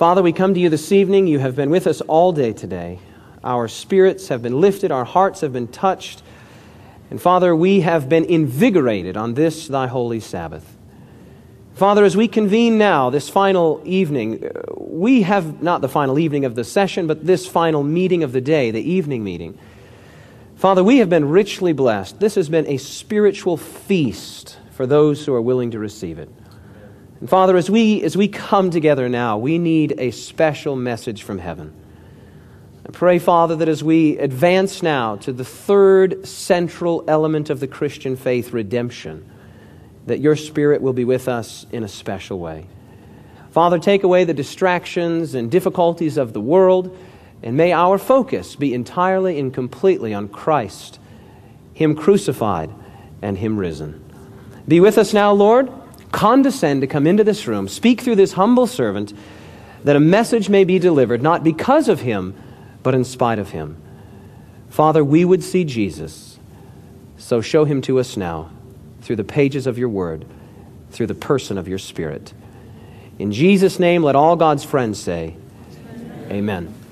Father, we come to you this evening. You have been with us all day today. Our spirits have been lifted, our hearts have been touched. And Father, we have been invigorated on this, thy holy Sabbath. Father, as we convene now, this final evening, uh, we have not the final evening of the session, but this final meeting of the day, the evening meeting. Father, we have been richly blessed. This has been a spiritual feast for those who are willing to receive it. And Father, as we, as we come together now, we need a special message from heaven. I pray, Father, that as we advance now to the third central element of the Christian faith, redemption, that your Spirit will be with us in a special way. Father, take away the distractions and difficulties of the world, and may our focus be entirely and completely on Christ, Him crucified and Him risen. Be with us now, Lord. Condescend to come into this room, speak through this humble servant, that a message may be delivered, not because of Him, but in spite of Him. Father, we would see Jesus, so show Him to us now through the pages of your word, through the person of your Spirit. In Jesus' name, let all God's friends say, Amen. Amen.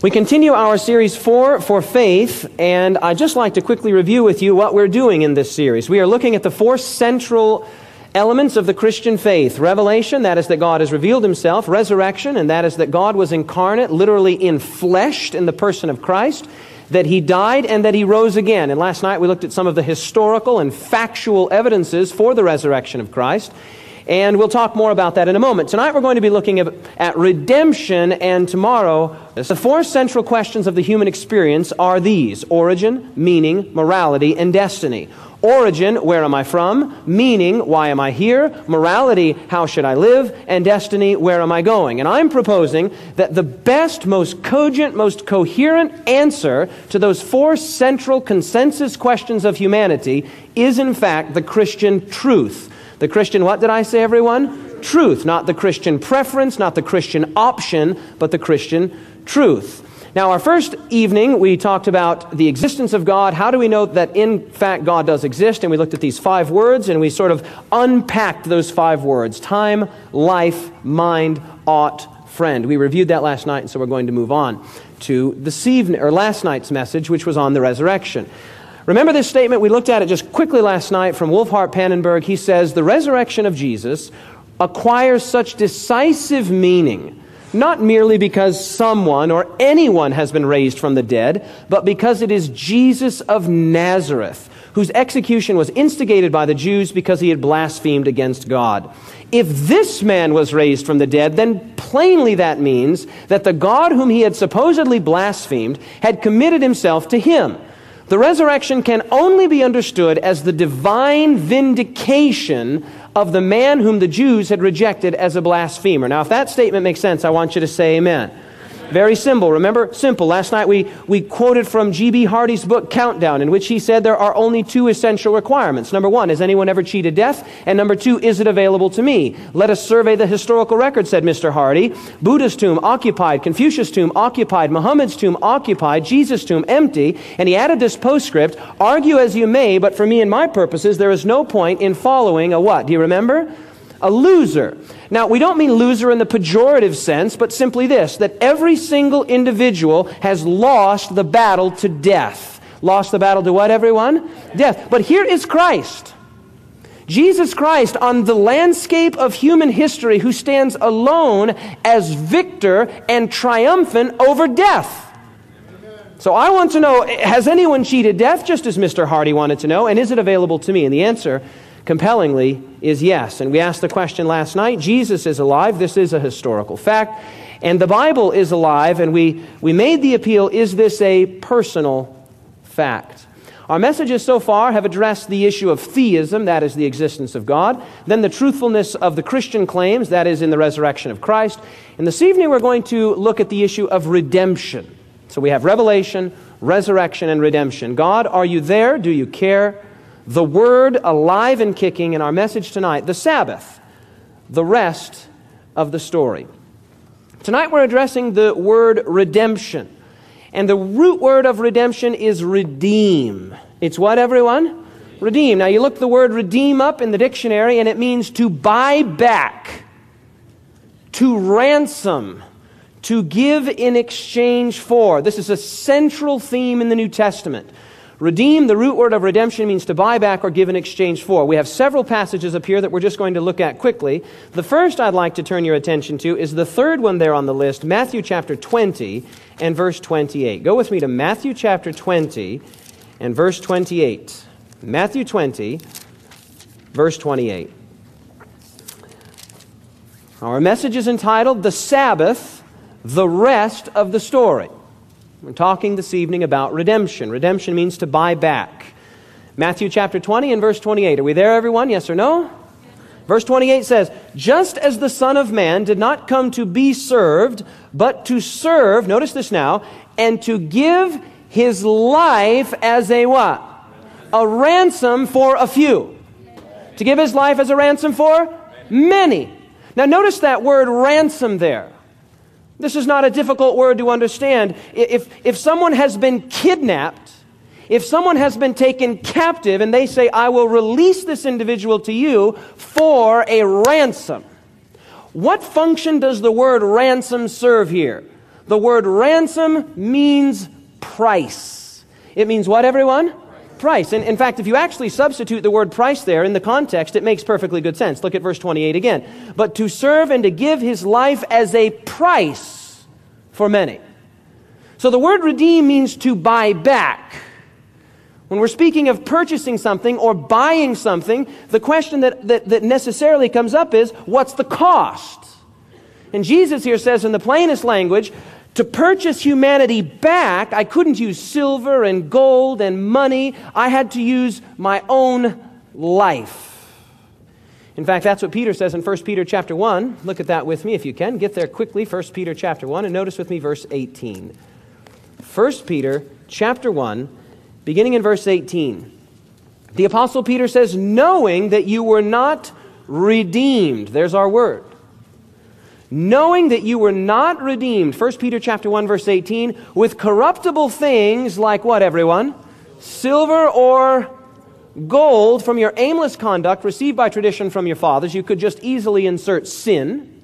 We continue our series four for faith, and I'd just like to quickly review with you what we're doing in this series. We are looking at the four central elements of the Christian faith revelation, that is, that God has revealed himself, resurrection, and that is that God was incarnate, literally infleshed in the person of Christ, that he died, and that he rose again. And last night we looked at some of the historical and factual evidences for the resurrection of Christ. And we'll talk more about that in a moment. Tonight we're going to be looking at redemption, and tomorrow, the four central questions of the human experience are these origin, meaning, morality, and destiny. Origin, where am I from? Meaning, why am I here? Morality, how should I live? And destiny, where am I going? And I'm proposing that the best, most cogent, most coherent answer to those four central consensus questions of humanity is, in fact, the Christian truth. The Christian, what did I say, everyone? Truth. Not the Christian preference, not the Christian option, but the Christian truth. Now, our first evening, we talked about the existence of God. How do we know that, in fact, God does exist? And we looked at these five words and we sort of unpacked those five words time, life, mind, ought, friend. We reviewed that last night, and so we're going to move on to this evening, or last night's message, which was on the resurrection. Remember this statement? We looked at it just quickly last night from Wolfhart Pannenberg. He says, The resurrection of Jesus acquires such decisive meaning, not merely because someone or anyone has been raised from the dead, but because it is Jesus of Nazareth, whose execution was instigated by the Jews because he had blasphemed against God. If this man was raised from the dead, then plainly that means that the God whom he had supposedly blasphemed had committed himself to him. The resurrection can only be understood as the divine vindication of the man whom the Jews had rejected as a blasphemer. Now, if that statement makes sense, I want you to say amen. Very simple. Remember? Simple. Last night we, we quoted from G.B. Hardy's book, Countdown, in which he said there are only two essential requirements. Number one, has anyone ever cheated death? And number two, is it available to me? Let us survey the historical record, said Mr. Hardy. Buddha's tomb occupied, Confucius' tomb occupied, Muhammad's tomb occupied, Jesus' tomb empty. And he added this postscript, argue as you may, but for me and my purposes, there is no point in following a what? Do you remember? A loser. Now, we don't mean loser in the pejorative sense, but simply this that every single individual has lost the battle to death. Lost the battle to what, everyone? Death. But here is Christ. Jesus Christ on the landscape of human history who stands alone as victor and triumphant over death. So I want to know has anyone cheated death, just as Mr. Hardy wanted to know, and is it available to me? And the answer compellingly is yes. And we asked the question last night Jesus is alive. This is a historical fact. And the Bible is alive. And we, we made the appeal is this a personal fact? Our messages so far have addressed the issue of theism, that is the existence of God, then the truthfulness of the Christian claims, that is in the resurrection of Christ. And this evening we're going to look at the issue of redemption. So we have revelation, resurrection, and redemption. God, are you there? Do you care? The Word alive and kicking in our message tonight, the Sabbath, the rest of the story. Tonight we're addressing the word redemption. And the root word of redemption is redeem. It's what, everyone? Redeem. Now you look the word redeem up in the dictionary and it means to buy back, to ransom, to give in exchange for. This is a central theme in the New Testament. Redeem, the root word of redemption means to buy back or give in exchange for. We have several passages up here that we're just going to look at quickly. The first I'd like to turn your attention to is the third one there on the list, Matthew chapter 20 and verse 28. Go with me to Matthew chapter 20 and verse 28. Matthew 20, verse 28. Our message is entitled The Sabbath, the Rest of the Story. We're talking this evening about redemption. Redemption means to buy back. Matthew chapter 20 and verse 28. Are we there, everyone? Yes or no? Verse 28 says, Just as the Son of Man did not come to be served, but to serve, notice this now, and to give his life as a what? A ransom for a few. To give his life as a ransom for many. Now notice that word ransom there. This is not a difficult word to understand. If, if someone has been kidnapped, if someone has been taken captive and they say, I will release this individual to you for a ransom, what function does the word ransom serve here? The word ransom means price. It means what, everyone? Price. And in fact, if you actually substitute the word price there in the context, it makes perfectly good sense. Look at verse 28 again. But to serve and to give his life as a price for many. So the word redeem means to buy back. When we're speaking of purchasing something or buying something, the question that, that, that necessarily comes up is what's the cost? And Jesus here says in the plainest language, to purchase humanity back, I couldn't use silver and gold and money. I had to use my own life. In fact, that's what Peter says in 1 Peter chapter 1. Look at that with me if you can. Get there quickly, 1 Peter chapter 1, and notice with me verse 18. 1 Peter chapter 1, beginning in verse 18. The Apostle Peter says, Knowing that you were not redeemed, there's our word knowing that you were not redeemed. 1 peter chapter 1 verse 18 with corruptible things like what everyone? Silver or gold from your aimless conduct received by tradition from your fathers. You could just easily insert sin.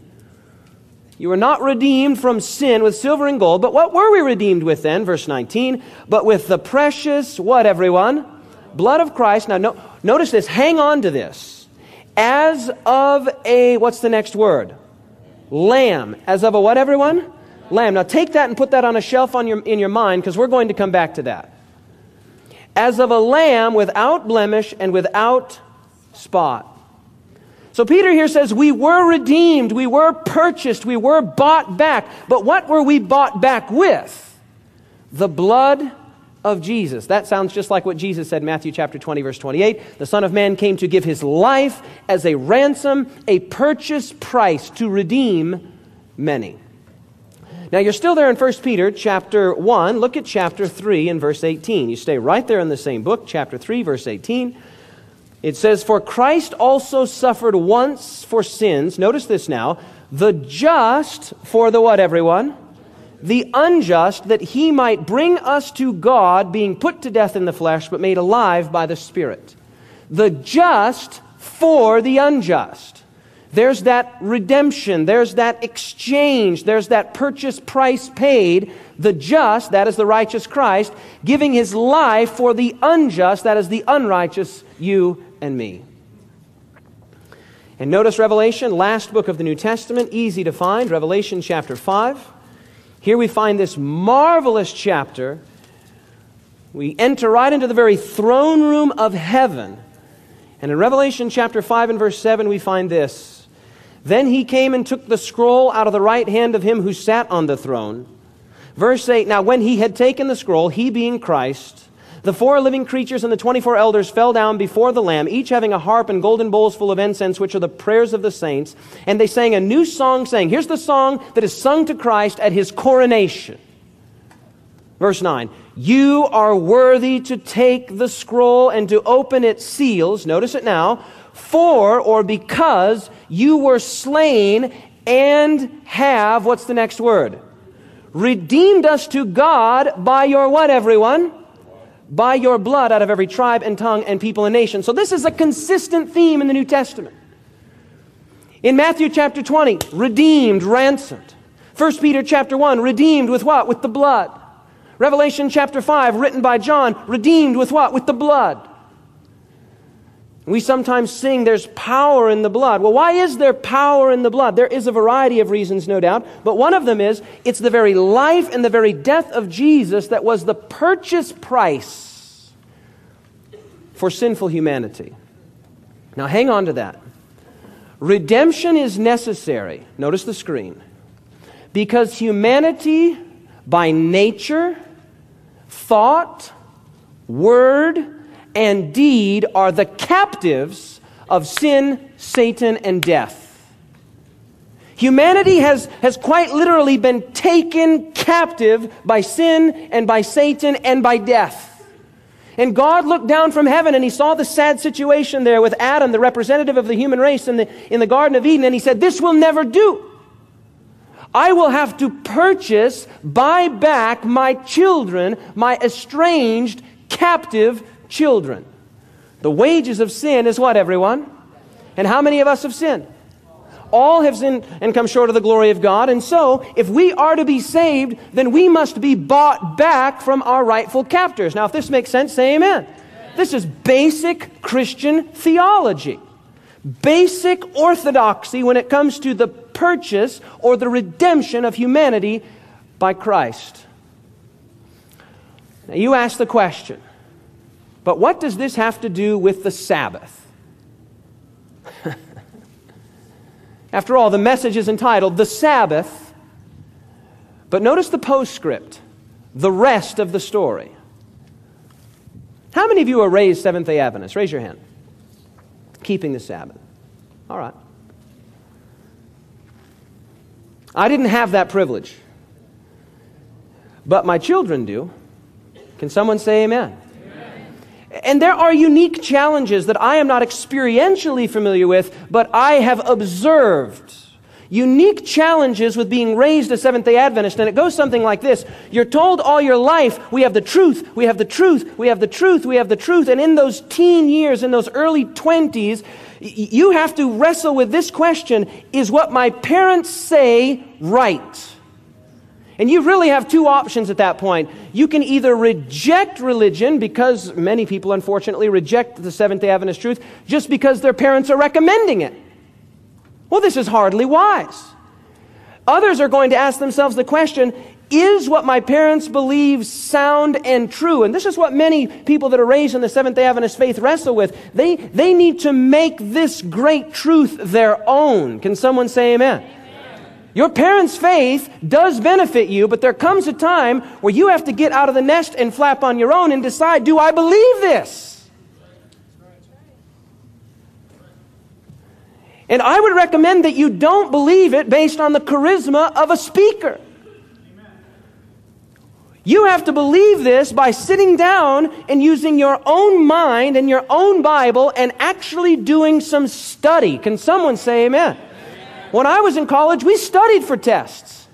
You were not redeemed from sin with silver and gold but what were we redeemed with then? Verse 19 but with the precious what everyone? Blood of christ. Now no, notice this. Hang on to this. As of a what's the next word lamb. As of a what, everyone? Lamb. Now take that and put that on a shelf on your, in your mind because we're going to come back to that. As of a lamb without blemish and without spot. So Peter here says, We were redeemed, we were purchased, we were bought back. But what were we bought back with? The blood of Jesus. That sounds just like what Jesus said in Matthew chapter 20 verse 28. The Son of Man came to give his life as a ransom, a purchase price to redeem many. Now you're still there in 1 Peter chapter 1. Look at chapter 3 and verse 18. You stay right there in the same book, chapter 3 verse 18. It says, For Christ also suffered once for sins. Notice this now. The just for the what, everyone? The unjust, that he might bring us to God, being put to death in the flesh, but made alive by the Spirit. The just for the unjust. There's that redemption, there's that exchange, there's that purchase price paid. The just, that is the righteous Christ, giving his life for the unjust, that is the unrighteous, you and me. And notice Revelation, last book of the New Testament, easy to find, Revelation chapter 5. Here we find this marvelous chapter. We enter right into the very throne room of heaven. And in Revelation chapter 5 and verse 7, we find this Then he came and took the scroll out of the right hand of him who sat on the throne. Verse 8 Now, when he had taken the scroll, he being Christ, the four living creatures and the 24 elders fell down before the Lamb, each having a harp and golden bowls full of incense, which are the prayers of the saints. And they sang a new song, saying, Here's the song that is sung to Christ at his coronation. Verse 9 You are worthy to take the scroll and to open its seals. Notice it now. For or because you were slain and have, what's the next word? Redeemed us to God by your what, everyone? By your blood out of every tribe and tongue and people and nation. So this is a consistent theme in the New Testament. In Matthew chapter 20, redeemed, ransomed. 1 Peter chapter 1, redeemed with what? With the blood. Revelation chapter 5, written by John, redeemed with what? With the blood. We sometimes sing there's power in the blood. Well, why is there power in the blood? There is a variety of reasons, no doubt, but one of them is it's the very life and the very death of Jesus that was the purchase price for sinful humanity. Now, hang on to that. Redemption is necessary. Notice the screen. Because humanity, by nature, thought, word, and deed are the captives of sin, Satan, and death. Humanity has, has quite literally been taken captive by sin and by Satan and by death. And God looked down from heaven and he saw the sad situation there with Adam, the representative of the human race in the, in the Garden of Eden, and he said, This will never do. I will have to purchase, buy back my children, my estranged, captive children. The wages of sin is what, everyone? And how many of us have sinned? All have sinned and come short of the glory of God. And so, if we are to be saved, then we must be bought back from our rightful captors. Now, if this makes sense, say amen. This is basic Christian theology. Basic orthodoxy when it comes to the purchase or the redemption of humanity by Christ. Now, you ask the question but what does this have to do with the Sabbath? After all, the message is entitled The Sabbath. But notice the postscript, the rest of the story. How many of you are raised Seventh day Adventists? Raise your hand. Keeping the Sabbath. All right. I didn't have that privilege, but my children do. Can someone say amen? And there are unique challenges that I am not experientially familiar with, but I have observed. Unique challenges with being raised a Seventh day Adventist. And it goes something like this You're told all your life, we have the truth, we have the truth, we have the truth, we have the truth. And in those teen years, in those early 20s, you have to wrestle with this question Is what my parents say right? And you really have two options at that point. You can either reject religion, because many people unfortunately reject the Seventh day Adventist truth, just because their parents are recommending it. Well, this is hardly wise. Others are going to ask themselves the question is what my parents believe sound and true? And this is what many people that are raised in the Seventh day Adventist faith wrestle with. They, they need to make this great truth their own. Can someone say amen? Your parents' faith does benefit you, but there comes a time where you have to get out of the nest and flap on your own and decide, do I believe this? And I would recommend that you don't believe it based on the charisma of a speaker. You have to believe this by sitting down and using your own mind and your own Bible and actually doing some study. Can someone say amen? When I was in college, we studied for tests.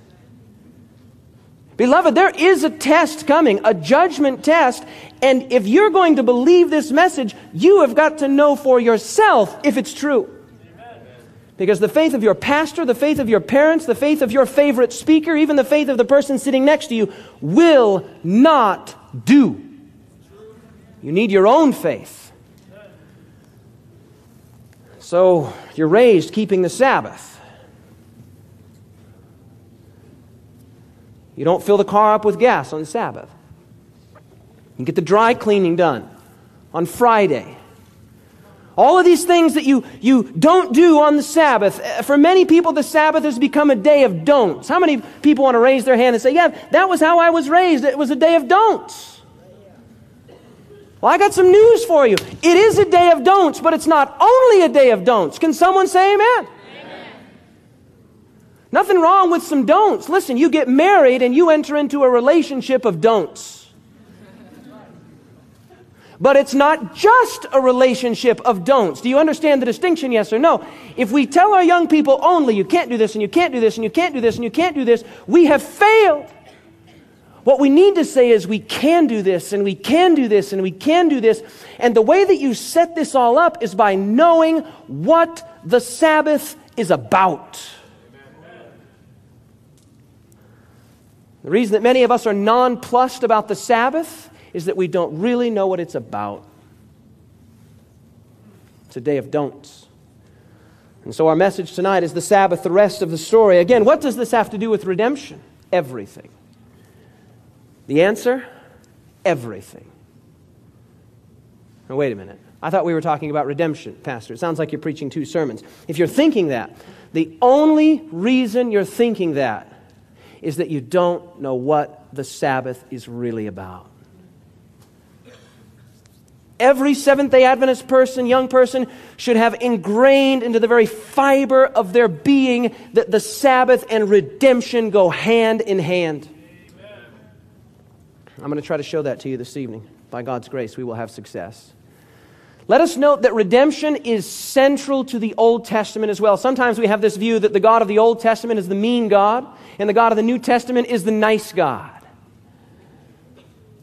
Beloved, there is a test coming, a judgment test, and if you're going to believe this message, you have got to know for yourself if it's true. Because the faith of your pastor, the faith of your parents, the faith of your favorite speaker, even the faith of the person sitting next to you will not do. You need your own faith. So you're raised keeping the Sabbath. You don't fill the car up with gas on the Sabbath. You get the dry cleaning done on Friday. All of these things that you, you don't do on the Sabbath. Eh, for many people, the Sabbath has become a day of don'ts. How many people want to raise their hand and say, Yeah, that was how I was raised? It was a day of don'ts. Well, I got some news for you. It is a day of don'ts, but it's not only a day of don'ts. Can someone say amen? Nothing wrong with some don'ts. Listen, you get married and you enter into a relationship of don'ts. But it's not just a relationship of don'ts. Do you understand the distinction, yes or no? If we tell our young people only, you can't do this and you can't do this and you can't do this and you can't do this, we have failed. What we need to say is we can do this and we can do this and we can do this. And the way that you set this all up is by knowing what the Sabbath is about. The reason that many of us are nonplussed about the Sabbath is that we don't really know what it's about. It's a day of don'ts. And so our message tonight is the Sabbath, the rest of the story. Again, what does this have to do with redemption? Everything. The answer? Everything. Now, wait a minute. I thought we were talking about redemption, Pastor. It sounds like you're preaching two sermons. If you're thinking that, the only reason you're thinking that is that you don't know what the Sabbath is really about. Every Seventh day Adventist person, young person, should have ingrained into the very fiber of their being that the Sabbath and redemption go hand in hand. Amen. I'm going to try to show that to you this evening. By God's grace, we will have success. Let us note that redemption is central to the Old Testament as well. Sometimes we have this view that the God of the Old Testament is the mean God, and the God of the New Testament is the nice God.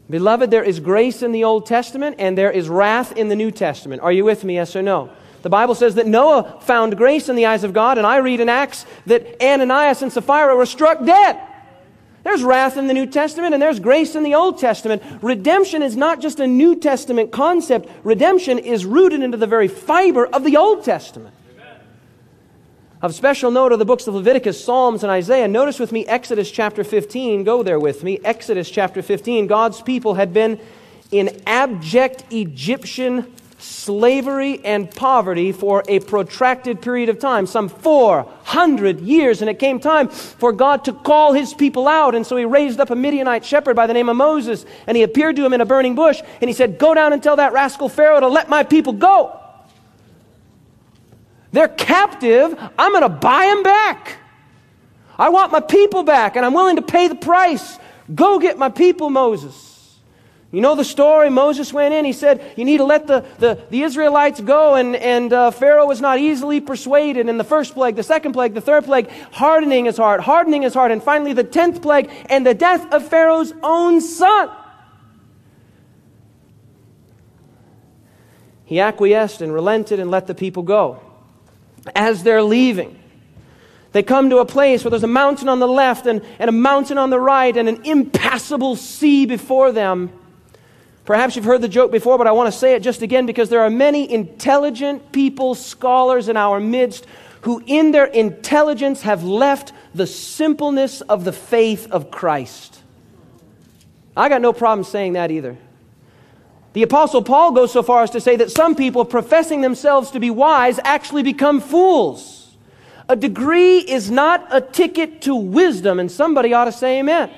Beloved, there is grace in the Old Testament and there is wrath in the New Testament. Are you with me, yes or no? The Bible says that Noah found grace in the eyes of God, and I read in Acts that Ananias and Sapphira were struck dead. There's wrath in the New Testament and there's grace in the Old Testament. Redemption is not just a New Testament concept, redemption is rooted into the very fiber of the Old Testament. Of special note are the books of Leviticus, Psalms, and Isaiah. Notice with me Exodus chapter 15. Go there with me. Exodus chapter 15. God's people had been in abject Egyptian slavery and poverty for a protracted period of time, some 400 years. And it came time for God to call his people out. And so he raised up a Midianite shepherd by the name of Moses. And he appeared to him in a burning bush. And he said, Go down and tell that rascal Pharaoh to let my people go. They're captive. I'm going to buy them back. I want my people back, and I'm willing to pay the price. Go get my people, Moses. You know the story? Moses went in. He said, You need to let the, the, the Israelites go. And, and uh, Pharaoh was not easily persuaded. In the first plague, the second plague, the third plague, hardening his heart, hardening his heart. And finally, the tenth plague, and the death of Pharaoh's own son. He acquiesced and relented and let the people go as they're leaving. They come to a place where there's a mountain on the left and, and a mountain on the right and an impassable sea before them. Perhaps you've heard the joke before, but I want to say it just again because there are many intelligent people, scholars in our midst, who in their intelligence have left the simpleness of the faith of Christ. I got no problem saying that either. The Apostle Paul goes so far as to say that some people, professing themselves to be wise, actually become fools. A degree is not a ticket to wisdom, and somebody ought to say amen.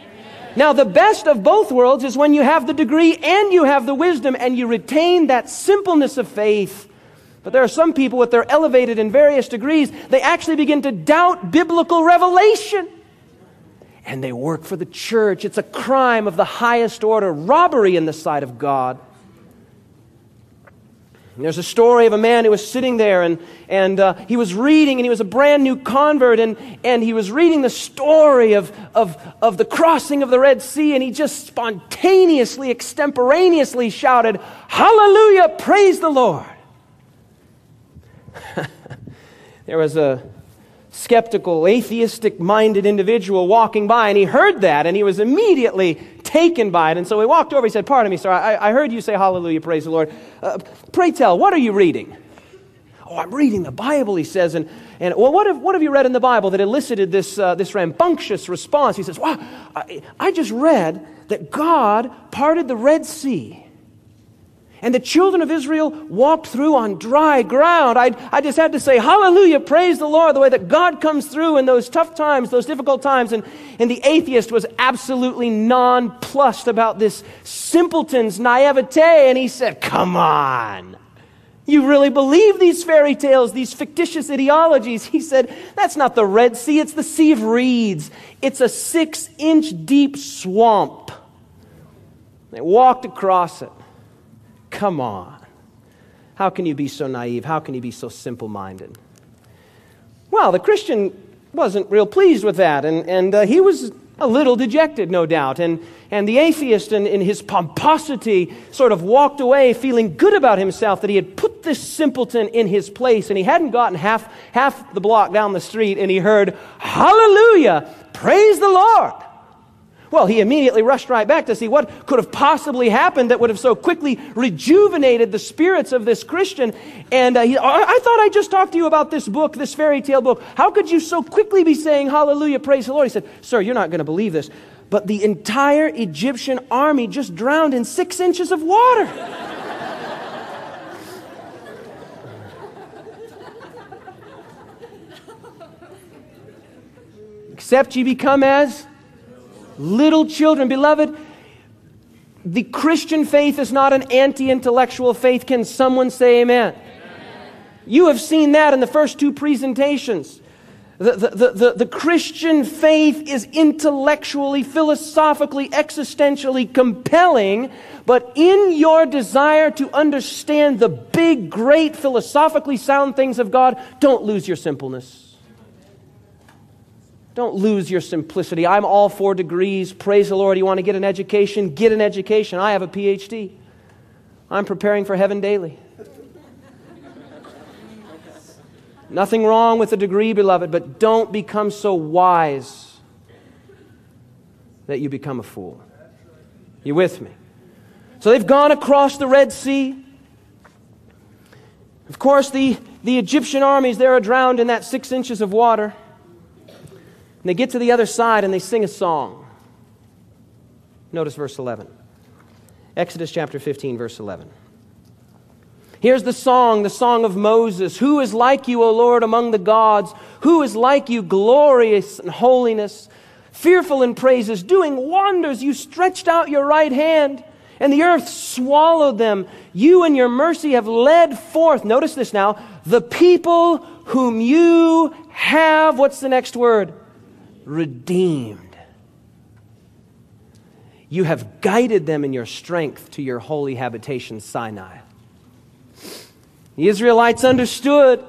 Now, the best of both worlds is when you have the degree and you have the wisdom and you retain that simpleness of faith. But there are some people, with their elevated in various degrees, they actually begin to doubt biblical revelation. And they work for the church. It's a crime of the highest order, robbery in the sight of God. There's a story of a man who was sitting there and, and uh, he was reading, and he was a brand new convert, and, and he was reading the story of, of, of the crossing of the Red Sea, and he just spontaneously, extemporaneously shouted, Hallelujah, praise the Lord. there was a skeptical, atheistic minded individual walking by, and he heard that, and he was immediately taken by it. And so he walked over. He said, Pardon me, sir. I, I heard you say hallelujah, praise the Lord. Uh, pray tell, what are you reading? Oh, I'm reading the Bible, he says. And, and well, what have, what have you read in the Bible that elicited this, uh, this rambunctious response? He says, Wow, I, I just read that God parted the Red Sea and the children of Israel walked through on dry ground. I, I just had to say, Hallelujah, praise the Lord, the way that God comes through in those tough times, those difficult times. And, and the atheist was absolutely nonplussed about this simpleton's naivete. And he said, Come on. You really believe these fairy tales, these fictitious ideologies? He said, That's not the Red Sea, it's the Sea of Reeds. It's a six inch deep swamp. They walked across it. Come on. How can you be so naive? How can you be so simple minded? Well, the Christian wasn't real pleased with that, and, and uh, he was a little dejected, no doubt. And, and the atheist, in, in his pomposity, sort of walked away feeling good about himself that he had put this simpleton in his place. And he hadn't gotten half, half the block down the street and he heard, Hallelujah! Praise the Lord! Well, he immediately rushed right back to see what could have possibly happened that would have so quickly rejuvenated the spirits of this Christian. And uh, he, I thought I just talked to you about this book, this fairy tale book. How could you so quickly be saying hallelujah, praise the Lord? He said, Sir, you're not going to believe this. But the entire Egyptian army just drowned in six inches of water. Except ye become as little children. Beloved, the Christian faith is not an anti intellectual faith. Can someone say amen? amen? You have seen that in the first two presentations. The, the, the, the, Christian faith is intellectually, philosophically, existentially compelling, but in your desire to understand the big, great, philosophically sound things of God, don't lose your simpleness. Don't lose your simplicity. I'm all for degrees. Praise the Lord. You want to get an education? Get an education. I have a PhD. I'm preparing for heaven daily. Nothing wrong with a degree, beloved, but don't become so wise that you become a fool. You with me? So they've gone across the Red Sea. Of course, the, the Egyptian armies there are drowned in that six inches of water. And they get to the other side and they sing a song. Notice verse 11. Exodus chapter 15, verse 11. Here's the song, the song of Moses. Who is like you, O Lord, among the gods? Who is like you, glorious in holiness, fearful in praises, doing wonders? You stretched out your right hand, and the earth swallowed them. You and your mercy have led forth, notice this now, the people whom you have, what's the next word? Redeemed. You have guided them in your strength to your holy habitation, Sinai. The Israelites understood.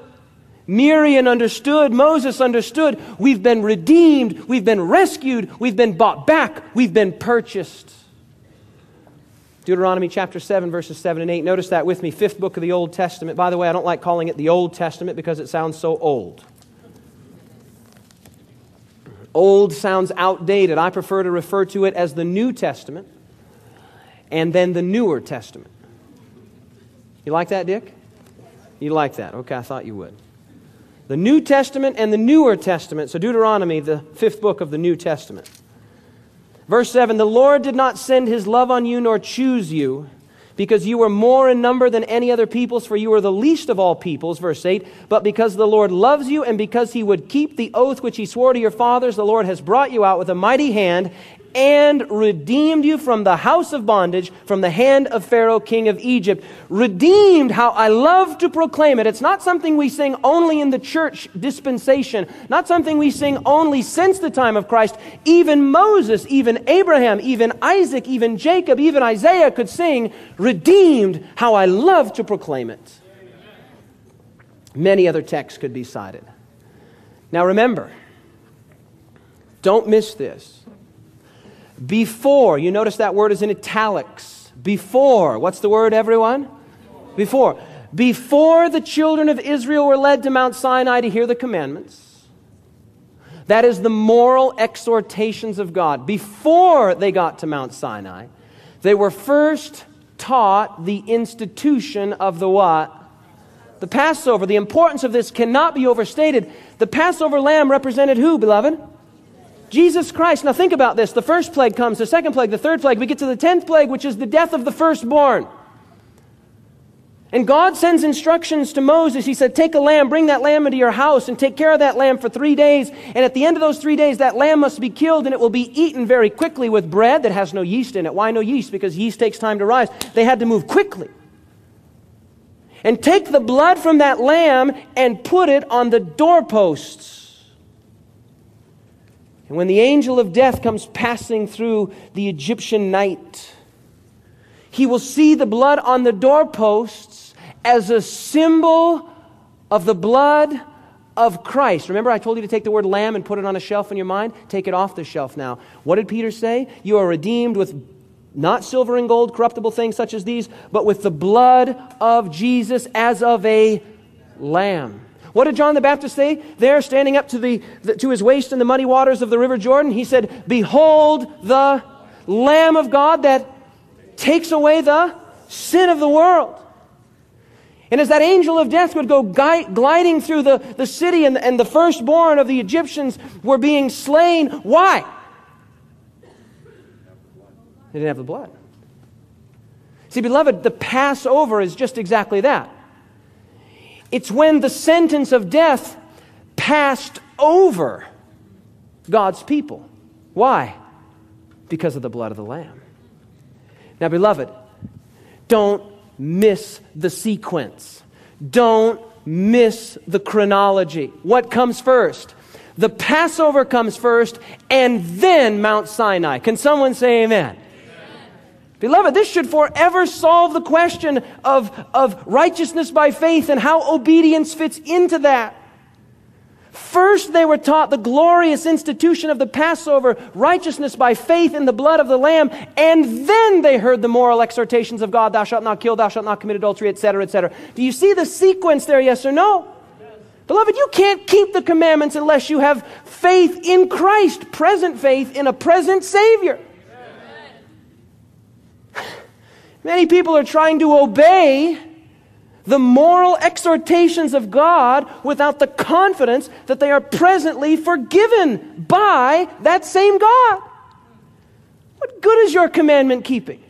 Miriam understood. Moses understood. We've been redeemed. We've been rescued. We've been bought back. We've been purchased. Deuteronomy chapter 7, verses 7 and 8. Notice that with me. Fifth book of the Old Testament. By the way, I don't like calling it the Old Testament because it sounds so old. Old sounds outdated. I prefer to refer to it as the New Testament and then the Newer Testament. You like that, Dick? You like that? Okay, I thought you would. The New Testament and the Newer Testament. So, Deuteronomy, the fifth book of the New Testament. Verse 7 The Lord did not send his love on you nor choose you because you were more in number than any other peoples, for you were the least of all peoples, verse 8. But because the Lord loves you and because he would keep the oath which he swore to your fathers, the Lord has brought you out with a mighty hand and redeemed you from the house of bondage, from the hand of Pharaoh, king of Egypt. Redeemed, how I love to proclaim it. It's not something we sing only in the church dispensation, not something we sing only since the time of Christ. Even Moses, even Abraham, even Isaac, even Jacob, even Isaiah could sing, Redeemed, how I love to proclaim it. Many other texts could be cited. Now remember, don't miss this. Before, you notice that word is in italics. Before, what's the word, everyone? Before. Before the children of Israel were led to Mount Sinai to hear the commandments, that is the moral exhortations of God. Before they got to Mount Sinai, they were first taught the institution of the what? The Passover. The importance of this cannot be overstated. The Passover lamb represented who, beloved? Jesus Christ. Now think about this. The first plague comes, the second plague, the third plague. We get to the tenth plague, which is the death of the firstborn. And God sends instructions to Moses. He said, Take a lamb, bring that lamb into your house, and take care of that lamb for three days. And at the end of those three days, that lamb must be killed, and it will be eaten very quickly with bread that has no yeast in it. Why no yeast? Because yeast takes time to rise. They had to move quickly. And take the blood from that lamb and put it on the doorposts and when the angel of death comes passing through the Egyptian night, he will see the blood on the doorposts as a symbol of the blood of Christ. Remember, I told you to take the word lamb and put it on a shelf in your mind? Take it off the shelf now. What did Peter say? You are redeemed with not silver and gold, corruptible things such as these, but with the blood of Jesus as of a lamb. What did John the Baptist say there, standing up to, the, the, to his waist in the muddy waters of the river Jordan? He said, Behold the Lamb of God that takes away the sin of the world. And as that angel of death would go gliding through the, the city and, and the firstborn of the Egyptians were being slain, why? They didn't have the blood. See, beloved, the Passover is just exactly that. It's when the sentence of death passed over God's people. Why? Because of the blood of the Lamb. Now, beloved, don't miss the sequence. Don't miss the chronology. What comes first? The Passover comes first, and then Mount Sinai. Can someone say amen? Beloved, this should forever solve the question of, of righteousness by faith and how obedience fits into that. First, they were taught the glorious institution of the Passover, righteousness by faith in the blood of the Lamb, and then they heard the moral exhortations of God, thou shalt not kill, thou shalt not commit adultery, etc., etc. Do you see the sequence there, yes or no? Beloved, you can't keep the commandments unless you have faith in Christ, present faith in a present Savior. Many people are trying to obey the moral exhortations of God without the confidence that they are presently forgiven by that same God. What good is your commandment keeping?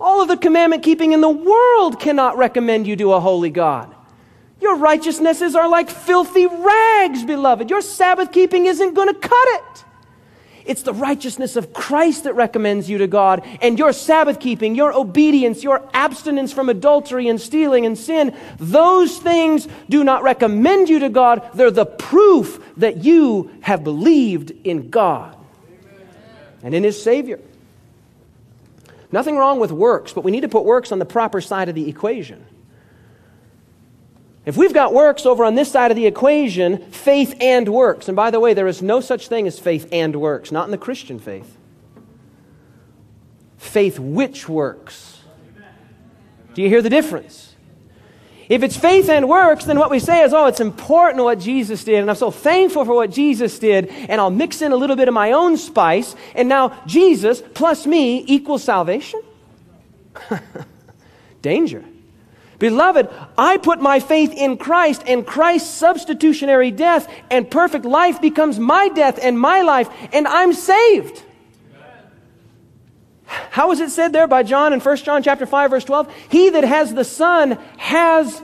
All of the commandment keeping in the world cannot recommend you to a holy God. Your righteousnesses are like filthy rags, beloved. Your Sabbath keeping isn't going to cut it. It's the righteousness of Christ that recommends you to God. And your Sabbath keeping, your obedience, your abstinence from adultery and stealing and sin, those things do not recommend you to God. They're the proof that you have believed in God and in His Savior. Nothing wrong with works, but we need to put works on the proper side of the equation. If we've got works over on this side of the equation, faith and works, and by the way, there is no such thing as faith and works, not in the Christian faith. Faith which works. Do you hear the difference? If it's faith and works, then what we say is, oh, it's important what Jesus did, and I'm so thankful for what Jesus did, and I'll mix in a little bit of my own spice, and now Jesus plus me equals salvation? Danger. Beloved, I put my faith in Christ, and Christ's substitutionary death and perfect life becomes my death and my life, and I'm saved. How is it said there by John in 1 John chapter 5 verse 12? He that has the Son has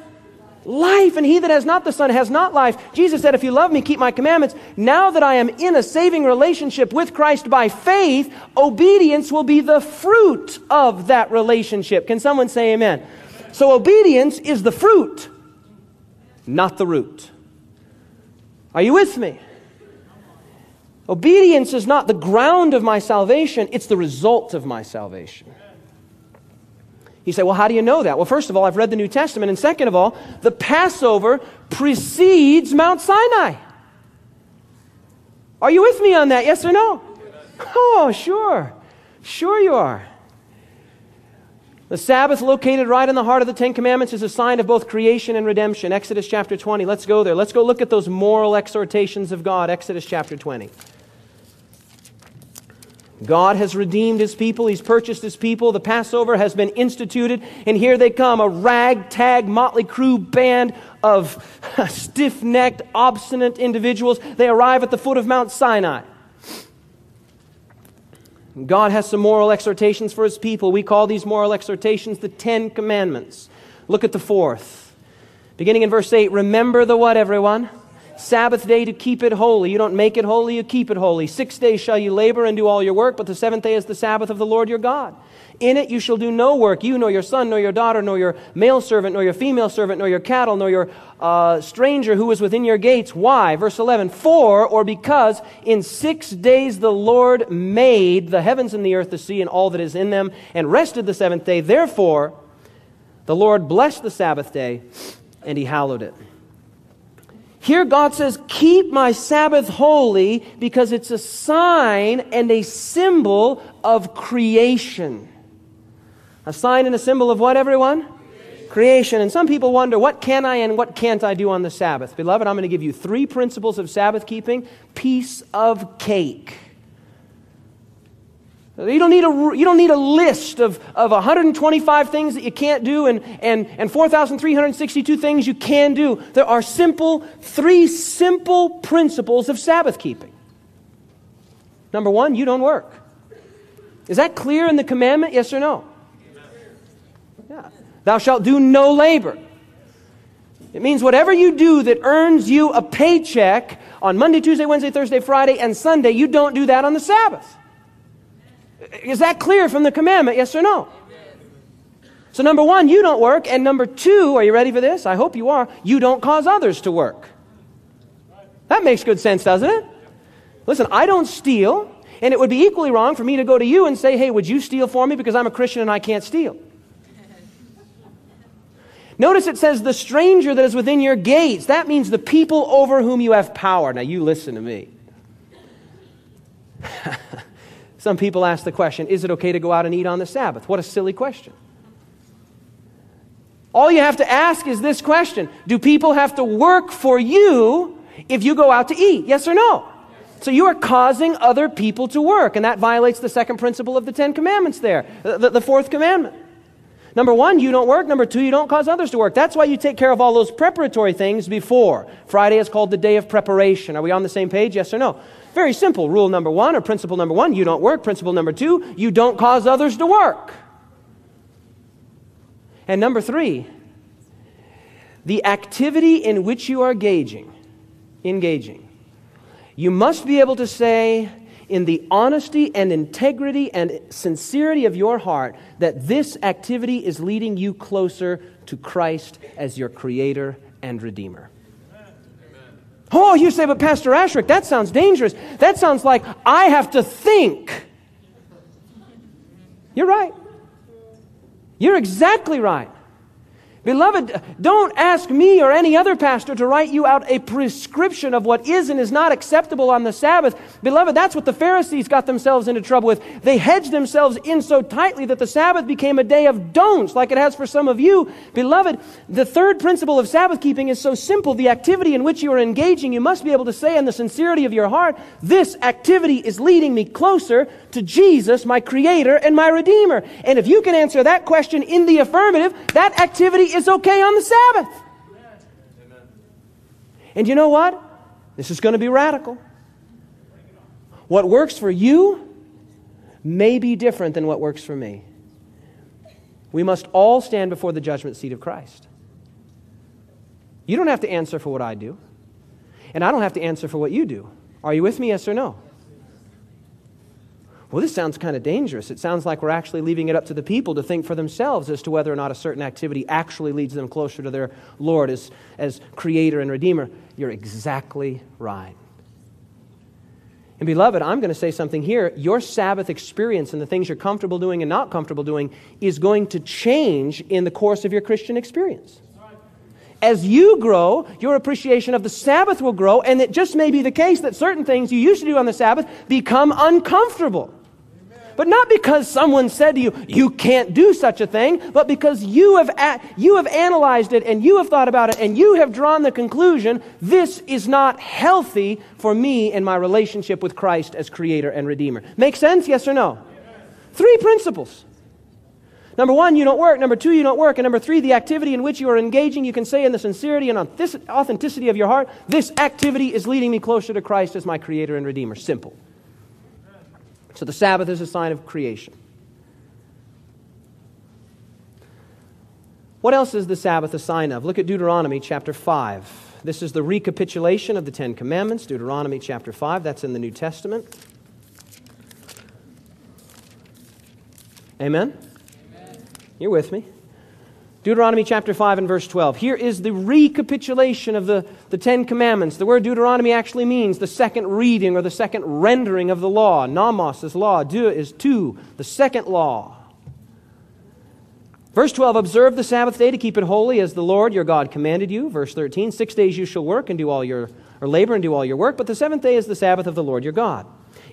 life, and he that has not the Son has not life. Jesus said, If you love me, keep my commandments. Now that I am in a saving relationship with Christ by faith, obedience will be the fruit of that relationship. Can someone say amen? So obedience is the fruit, not the root. Are you with me? Obedience is not the ground of my salvation, it's the result of my salvation. You say, well, how do you know that? Well, first of all, I've read the New Testament, and second of all, the Passover precedes Mount Sinai. Are you with me on that? Yes or no? Oh, sure. Sure you are. The Sabbath, located right in the heart of the Ten Commandments, is a sign of both creation and redemption. Exodus chapter 20. Let's go there. Let's go look at those moral exhortations of God. Exodus chapter 20. God has redeemed his people. He's purchased his people. The Passover has been instituted. And here they come a ragtag, motley crew band of stiff necked, obstinate individuals. They arrive at the foot of Mount Sinai. God has some moral exhortations for his people. We call these moral exhortations the Ten Commandments. Look at the fourth. Beginning in verse 8, remember the what, everyone? Sabbath day to keep it holy. You don't make it holy, you keep it holy. Six days shall you labor and do all your work, but the seventh day is the Sabbath of the Lord your God. In it you shall do no work, you, nor your son, nor your daughter, nor your male servant, nor your female servant, nor your cattle, nor your uh, stranger who is within your gates. Why? Verse 11 For, or because, in six days the Lord made the heavens and the earth, the sea, and all that is in them, and rested the seventh day. Therefore, the Lord blessed the Sabbath day, and he hallowed it. Here God says, Keep my Sabbath holy because it's a sign and a symbol of creation. A sign and a symbol of what, everyone? Creation. creation. And some people wonder, what can I and what can't I do on the Sabbath? Beloved, I'm going to give you three principles of Sabbath keeping. Piece of cake. You don't need a, you don't need a list of, of 125 things that you can't do and, and, and 4,362 things you can do. There are simple, three simple principles of Sabbath keeping. Number one, you don't work. Is that clear in the commandment? Yes or no? Thou shalt do no labor. It means whatever you do that earns you a paycheck on Monday, Tuesday, Wednesday, Thursday, Friday, and Sunday, you don't do that on the Sabbath. Is that clear from the commandment? Yes or no? So, number one, you don't work. And number two, are you ready for this? I hope you are. You don't cause others to work. That makes good sense, doesn't it? Listen, I don't steal. And it would be equally wrong for me to go to you and say, hey, would you steal for me because I'm a Christian and I can't steal? Notice it says, the stranger that is within your gates. That means the people over whom you have power. Now, you listen to me. Some people ask the question is it okay to go out and eat on the Sabbath? What a silly question. All you have to ask is this question Do people have to work for you if you go out to eat? Yes or no? So you are causing other people to work, and that violates the second principle of the Ten Commandments there, the, the, fourth commandment. Number one, you don't work. Number two, you don't cause others to work. That's why you take care of all those preparatory things before. Friday is called the day of preparation. Are we on the same page? Yes or no? Very simple. Rule number one, or principle number one, you don't work. Principle number two, you don't cause others to work. And number three, the activity in which you are engaging, engaging. You must be able to say, in the honesty and integrity and sincerity of your heart, that this activity is leading you closer to Christ as your Creator and Redeemer. Oh, you say, but Pastor Asscherick, that sounds dangerous. That sounds like I have to think. You're right. You're exactly right. Beloved, don't ask me or any other pastor to write you out a prescription of what is and is not acceptable on the Sabbath. Beloved, that's what the Pharisees got themselves into trouble with. They hedged themselves in so tightly that the Sabbath became a day of don'ts, like it has for some of you. Beloved, the third principle of Sabbath keeping is so simple. The activity in which you are engaging, you must be able to say in the sincerity of your heart, this activity is leading me closer to Jesus, my Creator and my Redeemer. And if you can answer that question in the affirmative, that activity is okay on the Sabbath. Amen. And you know what? This is going to be radical. What works for you may be different than what works for me. We must all stand before the judgment seat of Christ. You don't have to answer for what I do, and I don't have to answer for what you do. Are you with me, yes or no? Well, this sounds kind of dangerous. It sounds like we're actually leaving it up to the people to think for themselves as to whether or not a certain activity actually leads them closer to their Lord as, as creator and redeemer. You're exactly right. And beloved, I'm going to say something here. Your Sabbath experience and the things you're comfortable doing and not comfortable doing is going to change in the course of your Christian experience. As you grow, your appreciation of the Sabbath will grow, and it just may be the case that certain things you used to do on the Sabbath become uncomfortable. But not because someone said to you, you can't do such a thing, but because you have, a- you have analyzed it and you have thought about it and you have drawn the conclusion this is not healthy for me in my relationship with Christ as Creator and Redeemer. Make sense? Yes or no? Three principles. Number one, you don't work. Number two, you don't work. And number three, the activity in which you are engaging, you can say in the sincerity and authenticity of your heart, this activity is leading me closer to Christ as my Creator and Redeemer. Simple. So the Sabbath is a sign of creation. What else is the Sabbath a sign of? Look at Deuteronomy chapter 5. This is the recapitulation of the Ten Commandments, Deuteronomy chapter 5. That's in the New Testament. Amen? Amen? You're with me. Deuteronomy chapter 5 and verse 12. Here is the recapitulation of the, the Ten Commandments. The word Deuteronomy actually means the second reading or the second rendering of the law. Nomos is law, do is two, the second law. Verse 12, observe the Sabbath day to keep it holy as the Lord your God commanded you. Verse 13, six days you shall work and do all your, or labor and do all your work, but the seventh day is the Sabbath of the Lord your God.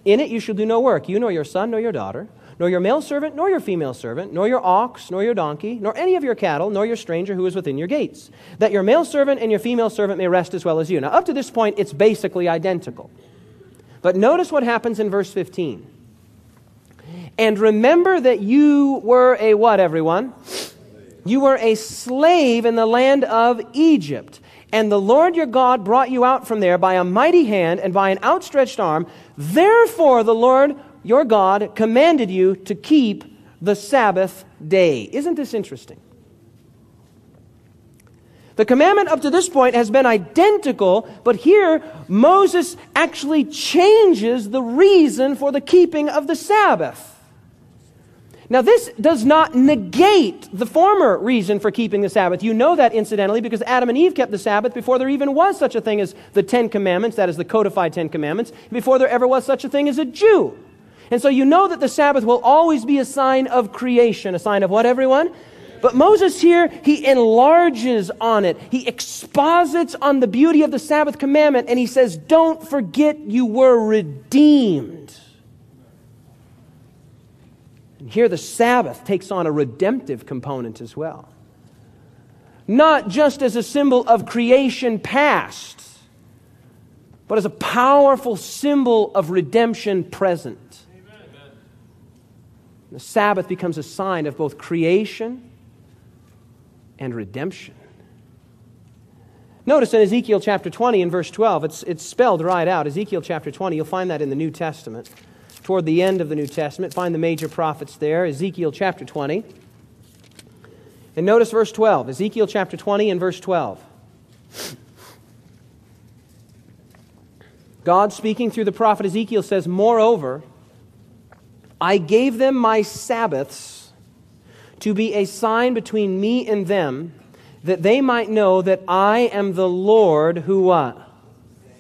In it you shall do no work, you nor your son nor your daughter, nor your male servant nor your female servant, nor your ox nor your donkey, nor any of your cattle, nor your stranger who is within your gates, that your male servant and your female servant may rest as well as you. Now, up to this point, it's basically identical. But notice what happens in verse 15. And remember that you were a what, everyone? You were a slave in the land of Egypt. And the Lord your God brought you out from there by a mighty hand and by an outstretched arm. Therefore, the Lord your God commanded you to keep the Sabbath day. Isn't this interesting? The commandment up to this point has been identical, but here Moses actually changes the reason for the keeping of the Sabbath. Now, this does not negate the former reason for keeping the Sabbath. You know that, incidentally, because Adam and Eve kept the Sabbath before there even was such a thing as the Ten Commandments, that is, the codified Ten Commandments, before there ever was such a thing as a Jew. And so you know that the Sabbath will always be a sign of creation. A sign of what, everyone? But Moses here, he enlarges on it. He exposits on the beauty of the Sabbath commandment, and he says, Don't forget you were redeemed. And here the Sabbath takes on a redemptive component as well. Not just as a symbol of creation past, but as a powerful symbol of redemption present. The Sabbath becomes a sign of both creation and redemption. Notice in Ezekiel chapter 20 and verse 12, it's, it's spelled right out. Ezekiel chapter 20, you'll find that in the New Testament toward the end of the New Testament. Find the major prophets there, Ezekiel chapter 20. And notice verse 12, Ezekiel chapter 20 and verse 12. God speaking through the prophet Ezekiel says, Moreover, I gave them my Sabbaths to be a sign between me and them, that they might know that I am the Lord who what?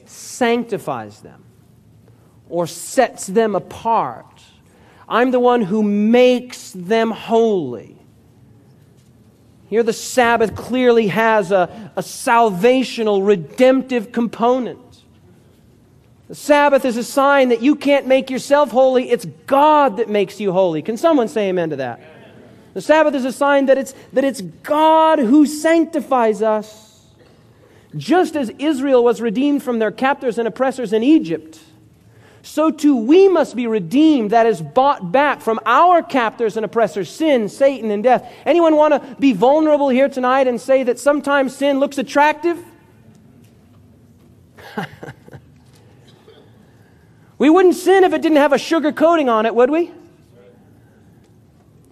Sanctifies them or sets them apart. I'm the one who makes them holy. Here, the Sabbath clearly has a, a salvational, redemptive component. The Sabbath is a sign that you can't make yourself holy, it's God that makes you holy. Can someone say amen to that? The Sabbath is a sign that it's, that it's God who sanctifies us. Just as Israel was redeemed from their captors and oppressors in Egypt, so too we must be redeemed, that is, bought back from our captors and oppressors, sin, Satan, and death. Anyone want to be vulnerable here tonight and say that sometimes sin looks attractive? we wouldn't sin if it didn't have a sugar coating on it, would we?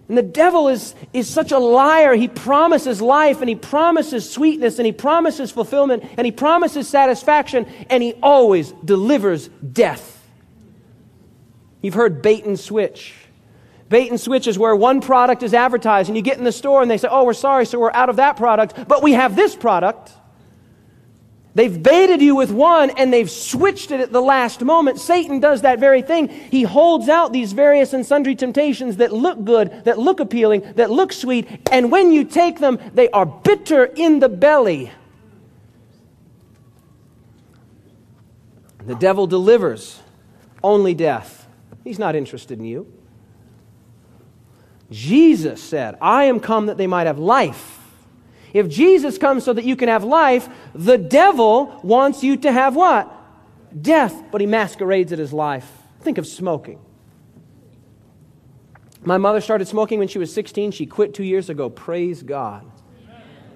And the devil is, is such a liar. He promises life and he promises sweetness and he promises fulfillment and he promises satisfaction and he always delivers death. You've heard bait and switch. Bait and switch is where one product is advertised and you get in the store and they say, Oh, we're sorry, so we're out of that product, but we have this product. They've baited you with one and they've switched it at the last moment. Satan does that very thing. He holds out these various and sundry temptations that look good, that look appealing, that look sweet, and when you take them, they are bitter in the belly. The devil delivers only death. He's not interested in you. Jesus said, I am come that they might have life. If Jesus comes so that you can have life, the devil wants you to have what? Death, but he masquerades it as life. Think of smoking. My mother started smoking when she was 16. She quit two years ago. Praise God.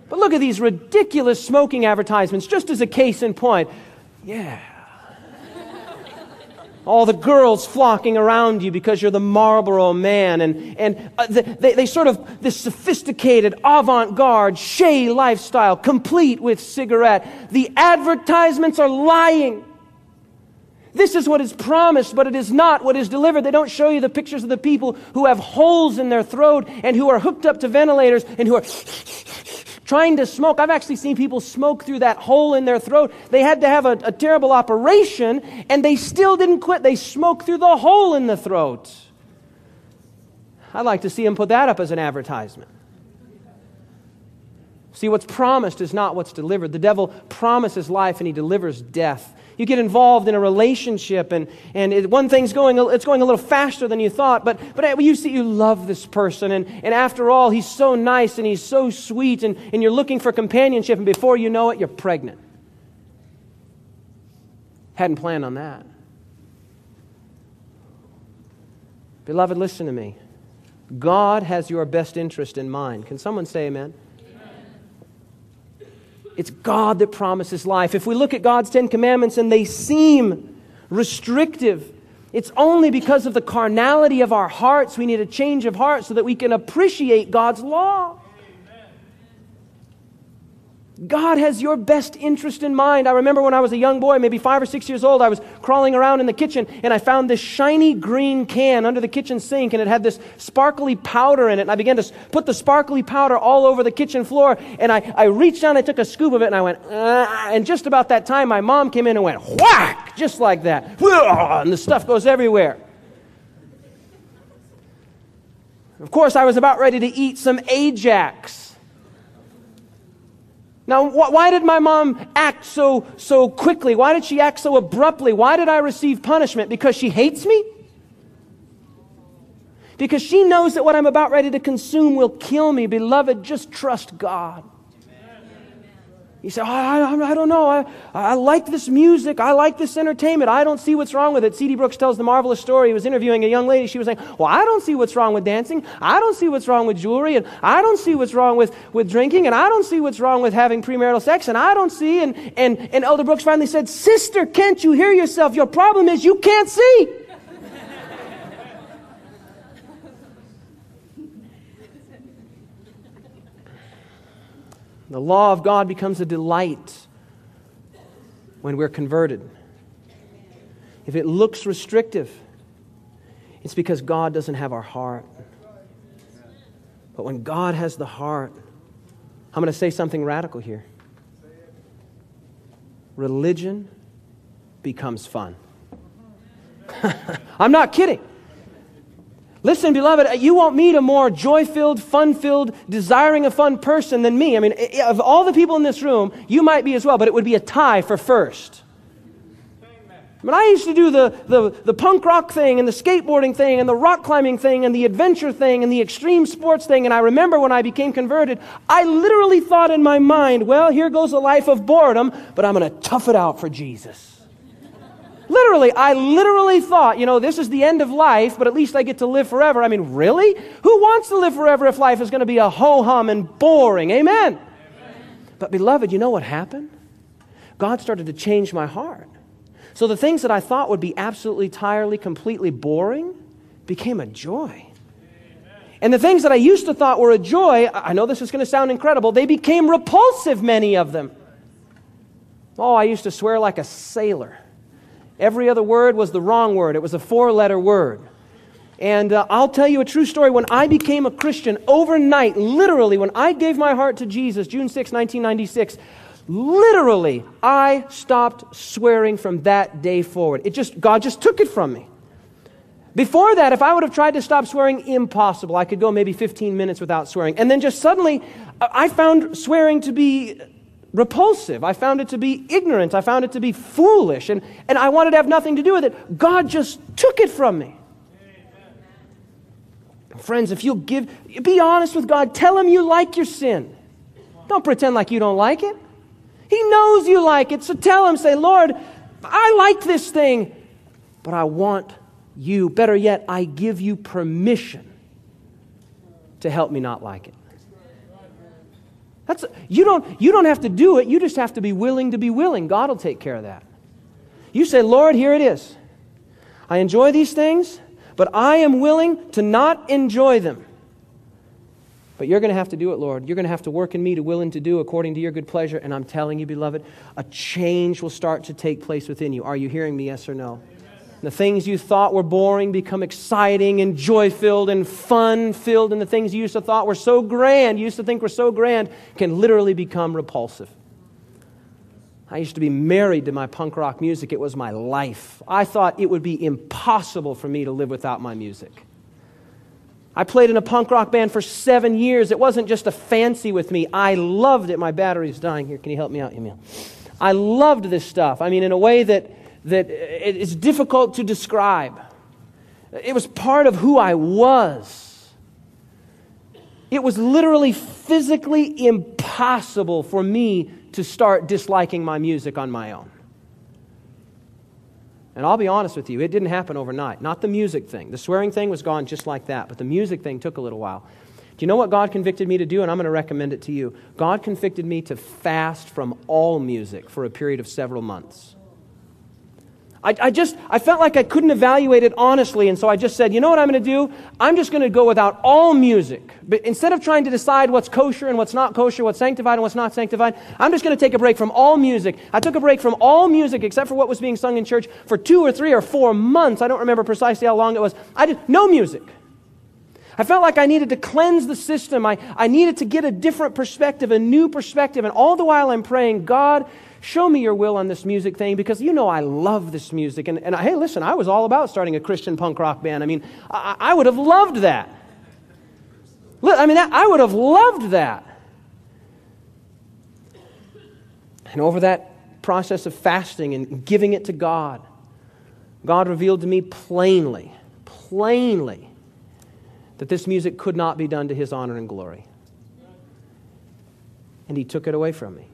But look at these ridiculous smoking advertisements, just as a case in point. Yeah, all the girls flocking around you because you're the Marlboro man, and, and uh, they, they sort of, this sophisticated, avant garde, shay lifestyle, complete with cigarette. The advertisements are lying. This is what is promised, but it is not what is delivered. They don't show you the pictures of the people who have holes in their throat and who are hooked up to ventilators and who are trying to smoke. I've actually seen people smoke through that hole in their throat. They had to have a, a terrible operation and they still didn't quit. They smoked through the hole in the throat. I'd like to see them put that up as an advertisement. See, what's promised is not what's delivered. The devil promises life and he delivers death. You get involved in a relationship and, and it, one thing's going, it's going a little faster than you thought, but, but you see you love this person and, and after all, he's so nice and he's so sweet and, and you're looking for companionship and before you know it, you're pregnant. Hadn't planned on that. Beloved, listen to me. God has your best interest in mind. Can someone say amen? It's God that promises life. If we look at God's Ten Commandments and they seem restrictive, it's only because of the carnality of our hearts. We need a change of heart so that we can appreciate God's law. God has your best interest in mind. I remember when I was a young boy, maybe five or six years old, I was crawling around in the kitchen and I found this shiny green can under the kitchen sink and it had this sparkly powder in it. And I began to put the sparkly powder all over the kitchen floor and I, I reached down, I took a scoop of it and I went, uh, and just about that time, my mom came in and went whack, just like that. And the stuff goes everywhere. Of course, I was about ready to eat some Ajax. Now, wh- why did my mom act so, so quickly? Why did she act so abruptly? Why did I receive punishment? Because she hates me? Because she knows that what I'm about ready to consume will kill me. Beloved, just trust God. You say, oh, I, I, don't know. I, I like this music. I like this entertainment. I don't see what's wrong with it. C.D. Brooks tells the marvelous story. He was interviewing a young lady. She was saying, Well, I don't see what's wrong with dancing. I don't see what's wrong with jewelry. And I don't see what's wrong with, with drinking. And I don't see what's wrong with having premarital sex. And I don't see. And, and, and Elder Brooks finally said, Sister, can't you hear yourself? Your problem is you can't see. The law of God becomes a delight when we're converted. If it looks restrictive, it's because God doesn't have our heart. But when God has the heart, I'm going to say something radical here. Religion becomes fun. I'm not kidding. Listen, beloved, uh, you won't meet a more joy filled, fun filled, desiring a fun person than me. I mean, of all the people in this room, you might be as well, but it would be a tie for first. Mean, I used to do the, the, the punk rock thing and the skateboarding thing and the rock climbing thing and the adventure thing and the extreme sports thing. And I remember when I became converted, I literally thought in my mind, well, here goes a life of boredom, but I'm going to tough it out for Jesus. Literally, I literally thought, you know, this is the end of life, but at least I get to live forever. I mean, really? Who wants to live forever if life is going to be a ho hum and boring? Amen. Amen. But, beloved, you know what happened? God started to change my heart. So the things that I thought would be absolutely, entirely, completely boring became a joy. And the things that I used to thought were a joy, I know this is going to sound incredible, they became repulsive, many of them. Oh, I used to swear like a sailor. Every other word was the wrong word, it was a four letter word. And uh, I'll tell you a true story. When I became a Christian overnight, literally, when I gave my heart to Jesus, June 6, 1996, literally, I stopped swearing from that day forward. It just, God just took it from me. Before that, if I would have tried to stop swearing, impossible. I could go maybe 15 minutes without swearing. And then just suddenly, I found swearing to be repulsive. I found it to be ignorant. I found it to be foolish. And, and I wanted to have nothing to do with it. God just took it from me. Amen. Friends, if you'll give, be honest with God, tell Him you like your sin. Don't pretend like you don't like it. He knows you like it. So tell Him, say, Lord, I like this thing, but I want you. Better yet, I give you permission to help me not like it. That's, you, don't, you don't have to do it, you just have to be willing to be willing. God will take care of that. You say, Lord, here it is. I enjoy these things, but I am willing to not enjoy them. But you're going to have to do it, Lord. You're going to have to work in me to willing to do according to your good pleasure. And I'm telling you, beloved, a change will start to take place within you. Are you hearing me, yes or no? The things you thought were boring become exciting and joy filled and fun filled, and the things you used to thought were so grand, you used to think were so grand, can literally become repulsive. I used to be married to my punk rock music. It was my life. I thought it would be impossible for me to live without my music. I played in a punk rock band for seven years. It wasn't just a fancy with me. I loved it. My battery's dying here. Can you help me out, Emil? I loved this stuff. I mean, in a way that, that it's difficult to describe. It was part of who I was. It was literally physically impossible for me to start disliking my music on my own. And I'll be honest with you, it didn't happen overnight. Not the music thing. The swearing thing was gone just like that, but the music thing took a little while. Do you know what God convicted me to do? And I'm going to recommend it to you. God convicted me to fast from all music for a period of several months. I, I, just, I felt like I couldn't evaluate it honestly, and so I just said, you know what I'm going to do? I'm just going to go without all music. But instead of trying to decide what's kosher and what's not kosher, what's sanctified and what's not sanctified, I'm just going to take a break from all music. I took a break from all music except for what was being sung in church for two or three or four months. I don't remember precisely how long it was. I did no music. I felt like I needed to cleanse the system. I, I needed to get a different perspective, a new perspective. And all the while I'm praying, God, show me your will on this music thing because you know I love this music. And, and hey, listen, I was all about starting a Christian punk rock band. I mean, I, I would have loved that. I mean, I would have loved that. And over that process of fasting and giving it to God, God revealed to me plainly, plainly, that this music could not be done to His honor and glory. And He took it away from me.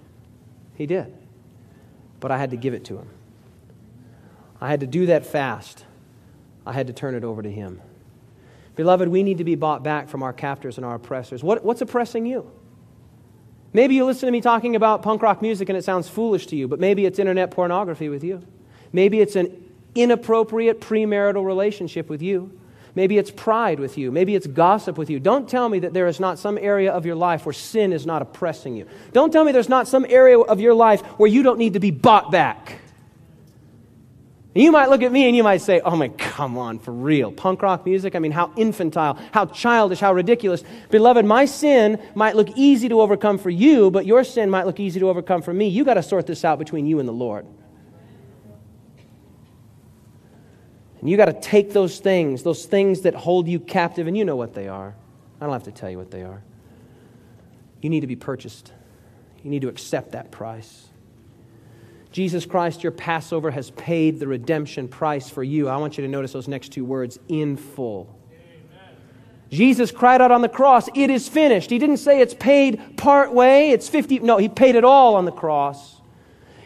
He did but I had to give it to him. I had to do that fast. I had to turn it over to him. Beloved, we need to be bought back from our captors and our oppressors. What, what's oppressing you? Maybe you listen to me talking about punk rock music and it sounds foolish to you, but maybe it's internet pornography with you. Maybe it's an inappropriate premarital relationship with you. Maybe it's pride with you. Maybe it's gossip with you. Don't tell me that there is not some area of your life where sin is not oppressing you. Don't tell me there's not some area of your life where you don't need to be bought back. And you might look at me and you might say, oh my, come on, for real. Punk rock music? I mean, how infantile, how childish, how ridiculous. Beloved, my sin might look easy to overcome for you, but your sin might look easy to overcome for me. You got to sort this out between you and the Lord. And you got to take those things, those things that hold you captive, and you know what they are. I don't have to tell you what they are. You need to be purchased, you need to accept that price. Jesus Christ, your Passover, has paid the redemption price for you. I want you to notice those next two words in full. Jesus cried out on the cross, It is finished. He didn't say it's paid part way, it's 50. No, he paid it all on the cross.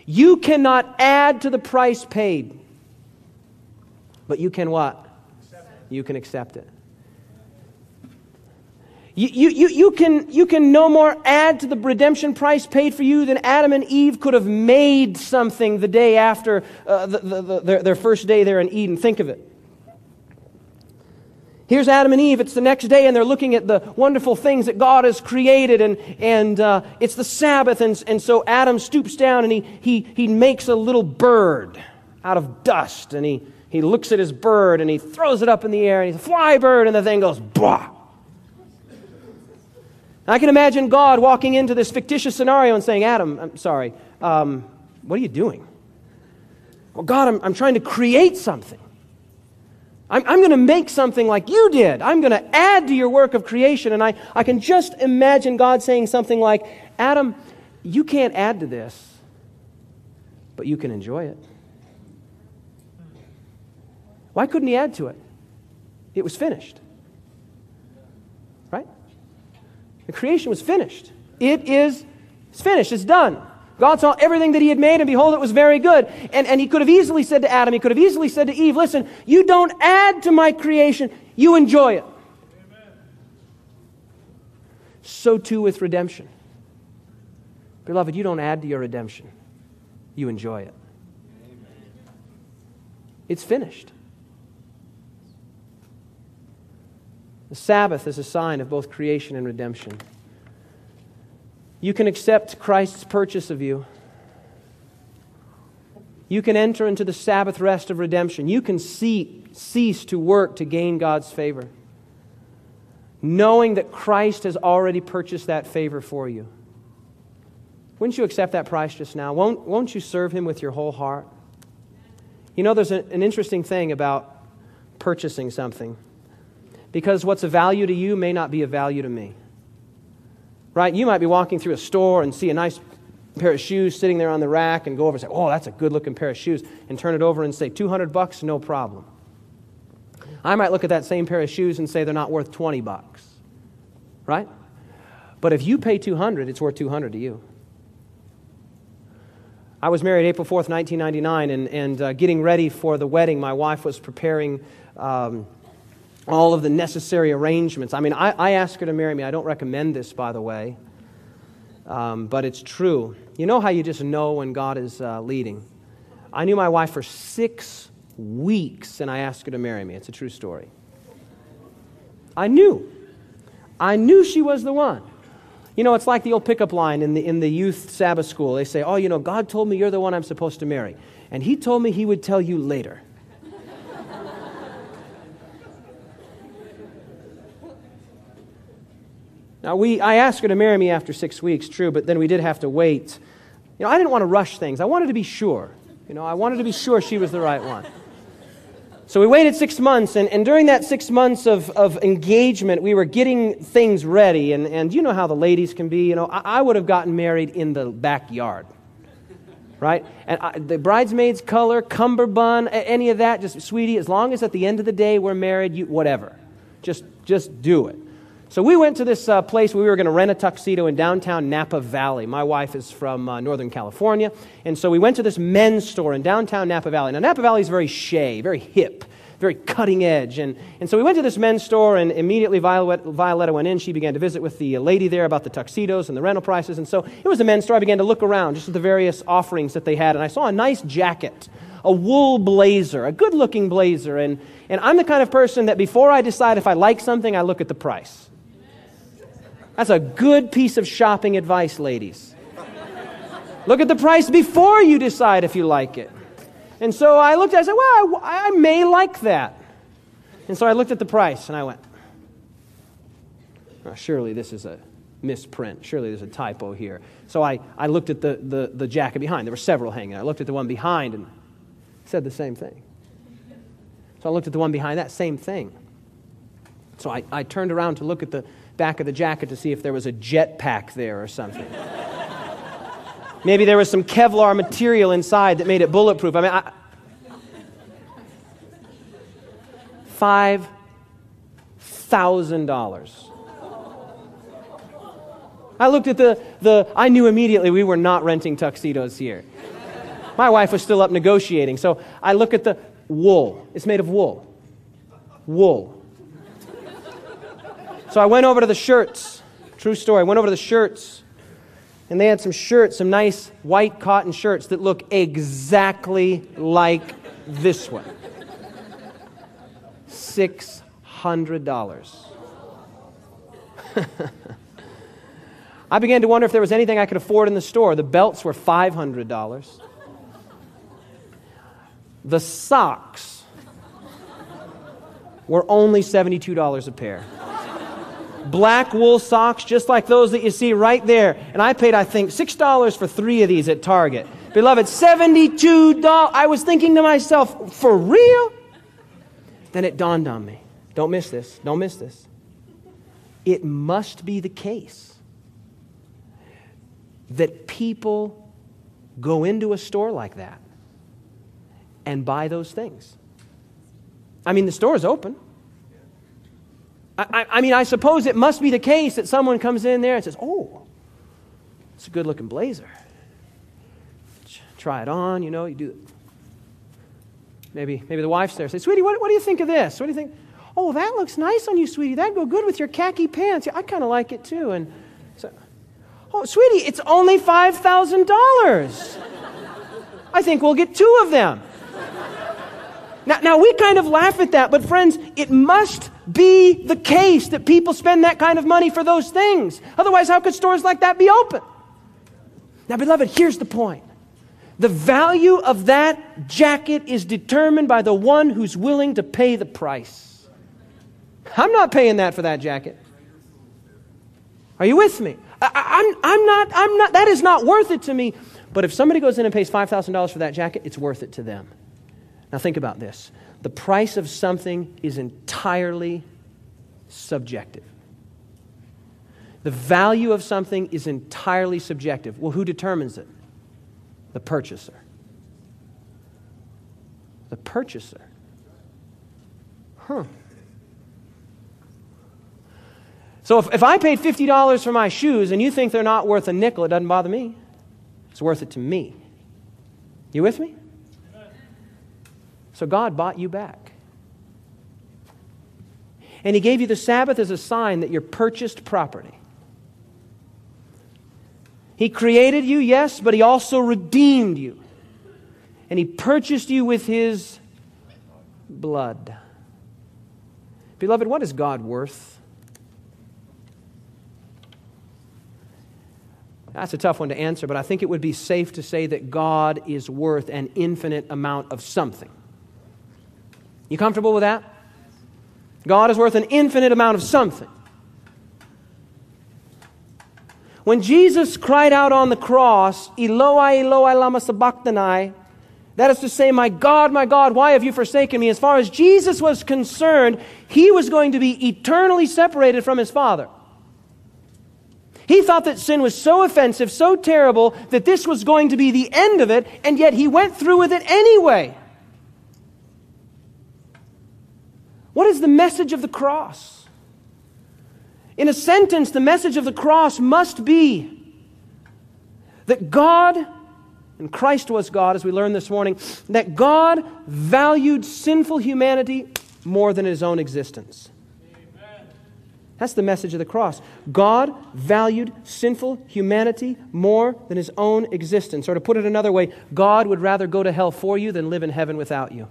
You cannot add to the price paid. But you can what? You can accept it. You, you, you, can, you can no more add to the redemption price paid for you than Adam and Eve could have made something the day after uh, the, the, the, their, their first day there in Eden. Think of it. Here's Adam and Eve. It's the next day, and they're looking at the wonderful things that God has created, and, and uh, it's the Sabbath. And, and so Adam stoops down and he, he, he makes a little bird out of dust, and he, he looks at his bird and he throws it up in the air and he's a fly bird and the thing goes blah. I can imagine God walking into this fictitious scenario and saying, Adam, I'm sorry, um, what are you doing? Well, God, I'm, I'm trying to create something. I'm, I'm going to make something like you did. I'm going to add to your work of creation. And I, I can just imagine God saying something like, Adam, you can't add to this, but you can enjoy it. Why couldn't he add to it? It was finished. Right? The creation was finished. It is it's finished. It's done. God saw everything that he had made, and behold, it was very good. And, and he could have easily said to Adam, he could have easily said to Eve, listen, you don't add to my creation, you enjoy it. Amen. So too with redemption. Beloved, you don't add to your redemption, you enjoy it. Amen. It's finished. The Sabbath is a sign of both creation and redemption. You can accept Christ's purchase of you. You can enter into the Sabbath rest of redemption. You can see, cease to work to gain God's favor, knowing that Christ has already purchased that favor for you. Wouldn't you accept that price just now? Won't, won't you serve Him with your whole heart? You know, there's a, an interesting thing about purchasing something. Because what's of value to you may not be of value to me. Right? You might be walking through a store and see a nice pair of shoes sitting there on the rack and go over and say, "Oh, that's a good-looking pair of shoes," and turn it over and say, "200 bucks, no problem." I might look at that same pair of shoes and say they're not worth 20 bucks. Right? But if you pay 200, it's worth 200 to you. I was married April 4th, 1999, and, and uh, getting ready for the wedding, my wife was preparing um, all of the necessary arrangements. I mean, I, I, asked her to marry me. I don't recommend this, by the way, um, but it's true. You know how you just know when God is uh, leading? I knew my wife for six weeks, and I asked her to marry me. It's a true story. I knew. I knew she was the one. You know, it's like the old pickup line in the, in the youth Sabbath school. They say, Oh, you know, God told me you're the one I'm supposed to marry. And He told me He would tell you later. Now, we, I asked her to marry me after six weeks, true, but then we did have to wait. You know, I didn't want to rush things. I wanted to be sure. You know, I wanted to be sure she was the right one. So we waited six months, and, and during that six months of, of engagement, we were getting things ready. And, and you know how the ladies can be. You know, I, I would have gotten married in the backyard, right? And I, the bridesmaid's color, cummerbund, any of that, just, sweetie, as long as at the end of the day we're married, you, whatever. Just, just do it. So we went to this uh, place where we were going to rent a tuxedo in downtown Napa Valley. My wife is from uh, Northern California. And so we went to this men's store in downtown Napa Valley. Now, Napa Valley is very shay, very hip, very cutting edge. And, and so we went to this men's store, and immediately Violet, Violetta went in. She began to visit with the lady there about the tuxedos and the rental prices. And so it was a men's store. I began to look around just at the various offerings that they had. And I saw a nice jacket, a wool blazer, a good looking blazer. And, and I'm the kind of person that before I decide if I like something, I look at the price. That's a good piece of shopping advice, ladies. Look at the price before you decide if you like it. And so I looked at I said, well, I, I may like that. And so I looked at the price and I went, oh, surely this is a misprint. Surely there's a typo here. So I, I looked at the, the, the jacket behind. There were several hanging. I looked at the one behind and said the same thing. So I looked at the one behind that, same thing. So I, I turned around to look at the, back of the jacket to see if there was a jet pack there or something. Maybe there was some Kevlar material inside that made it bulletproof. I mean, I, five thousand dollars. I looked at the, the, I knew immediately we were not renting tuxedos here. My wife was still up negotiating. So I look at the wool. It's made of wool. Wool. So I went over to the shirts. True story. I went over to the shirts. And they had some shirts, some nice white cotton shirts that look exactly like this one. $600. I began to wonder if there was anything I could afford in the store. The belts were $500. The socks were only $72 a pair black wool socks, just like those that you see right there. And I paid, I think, $6 for three of these at Target. Beloved, $72. I was thinking to myself, for real? Then it dawned on me. Don't miss this. Don't miss this. It must be the case that people go into a store like that and buy those things. I mean, the store is open. I, I, mean, I suppose it must be the case that someone comes in there and says, Oh, it's a good looking blazer. Try it on, you know, you do Maybe, maybe the wife's there. Say, Sweetie, what, what do you think of this? What do you think? Oh, that looks nice on you, sweetie. That'd go good with your khaki pants. Yeah, I kind of like it too. And so, oh, sweetie, it's only $5,000. I think we'll get two of them. Now, now, we kind of laugh at that, but friends, it must be the case that people spend that kind of money for those things. Otherwise, how could stores like that be open? Now, beloved, here's the point. The value of that jacket is determined by the one who's willing to pay the price. I'm not paying that for that jacket. Are you with me? I, I'm, I'm not, I'm not, that is not worth it to me. But if somebody goes in and pays $5,000 for that jacket, it's worth it to them. Now, think about this the price of something is entirely subjective. The value of something is entirely subjective. Well, who determines it? The purchaser. The purchaser. Huh. So if, if I paid $50 for my shoes and you think they're not worth a nickel, it doesn't bother me. It's worth it to me. You with me? So God bought you back. And He gave you the Sabbath as a sign that you're purchased property. He created you, yes, but He also redeemed you. And He purchased you with His blood. Beloved, what is God worth? That's a tough one to answer, but I think it would be safe to say that God is worth an infinite amount of something. You comfortable with that? God is worth an infinite amount of something. When Jesus cried out on the cross, Eloi, Eloi, lama sabachthani, that is to say, My God, my God, why have you forsaken me? As far as Jesus was concerned, he was going to be eternally separated from his Father. He thought that sin was so offensive, so terrible, that this was going to be the end of it, and yet he went through with it anyway. What is the message of the cross? In a sentence, the message of the cross must be that God, and Christ was God, as we learned this morning, that God valued sinful humanity more than his own existence. That's the message of the cross. God valued sinful humanity more than his own existence. Or to put it another way, God would rather go to hell for you than live in heaven without you.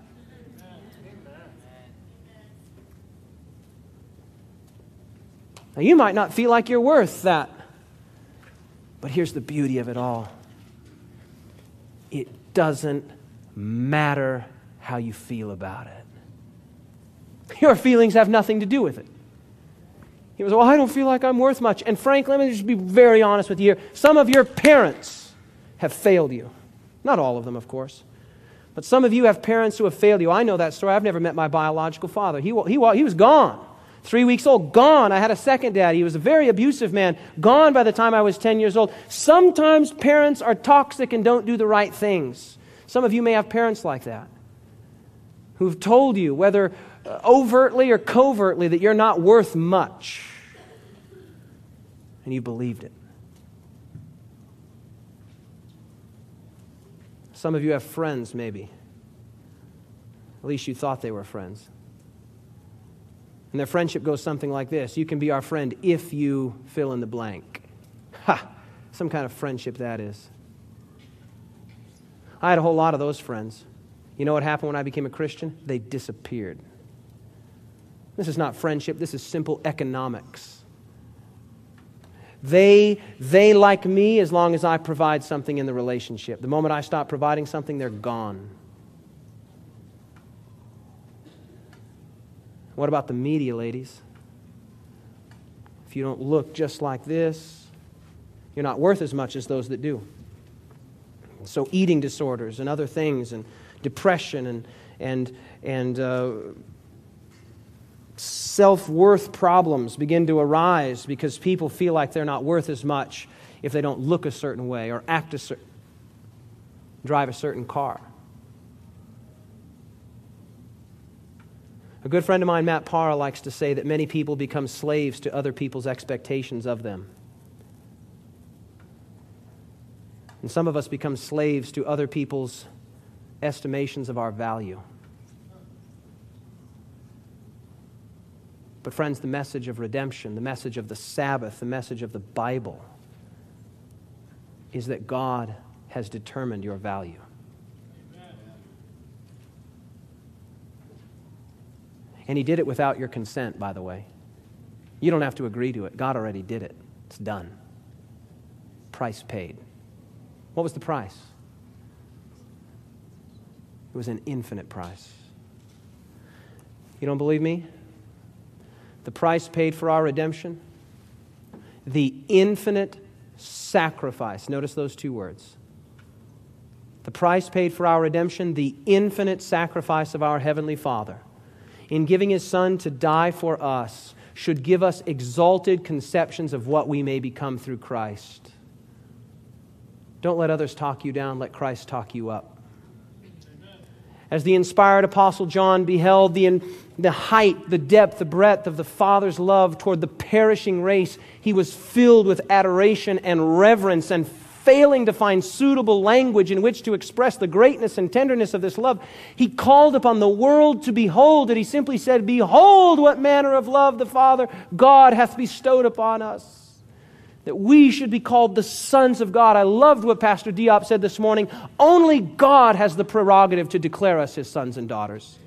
Now, you might not feel like you're worth that. But here's the beauty of it all it doesn't matter how you feel about it. Your feelings have nothing to do with it. He was, well, I don't feel like I'm worth much. And Frank, let me just be very honest with you here. Some of your parents have failed you. Not all of them, of course. But some of you have parents who have failed you. I know that story. I've never met my biological father. He, he, he was gone. Three weeks old, gone. I had a second dad. He was a very abusive man, gone by the time I was 10 years old. Sometimes parents are toxic and don't do the right things. Some of you may have parents like that who've told you, whether uh, overtly or covertly, that you're not worth much. And you believed it. Some of you have friends, maybe. At least you thought they were friends and their friendship goes something like this You can be our friend if you fill in the blank. Ha! Some kind of friendship that is. I had a whole lot of those friends. You know what happened when I became a Christian? They disappeared. This is not friendship, this is simple economics. They, they like me as long as I provide something in the relationship. The moment I stop providing something, they're gone. What about the media, ladies? If you don't look just like this, you're not worth as much as those that do. So, eating disorders and other things, and depression and, and, and uh, self worth problems begin to arise because people feel like they're not worth as much if they don't look a certain way or act a certain drive a certain car. A good friend of mine, Matt Parra, likes to say that many people become slaves to other people's expectations of them. And some of us become slaves to other people's estimations of our value. But, friends, the message of redemption, the message of the Sabbath, the message of the Bible is that God has determined your value. And he did it without your consent, by the way. You don't have to agree to it. God already did it. It's done. Price paid. What was the price? It was an infinite price. You don't believe me? The price paid for our redemption, the infinite sacrifice. Notice those two words. The price paid for our redemption, the infinite sacrifice of our Heavenly Father in giving his son to die for us should give us exalted conceptions of what we may become through Christ. Don't let others talk you down, let Christ talk you up. As the inspired Apostle John beheld the, the height, the depth, the breadth of the Father's love toward the perishing race, he was filled with adoration and reverence and failing to find suitable language in which to express the greatness and tenderness of this love, he called upon the world to behold it. He simply said, Behold what manner of love the Father God hath bestowed upon us that we should be called the sons of God. I loved what Pastor Diop said this morning. Only God has the prerogative to declare us his sons and daughters.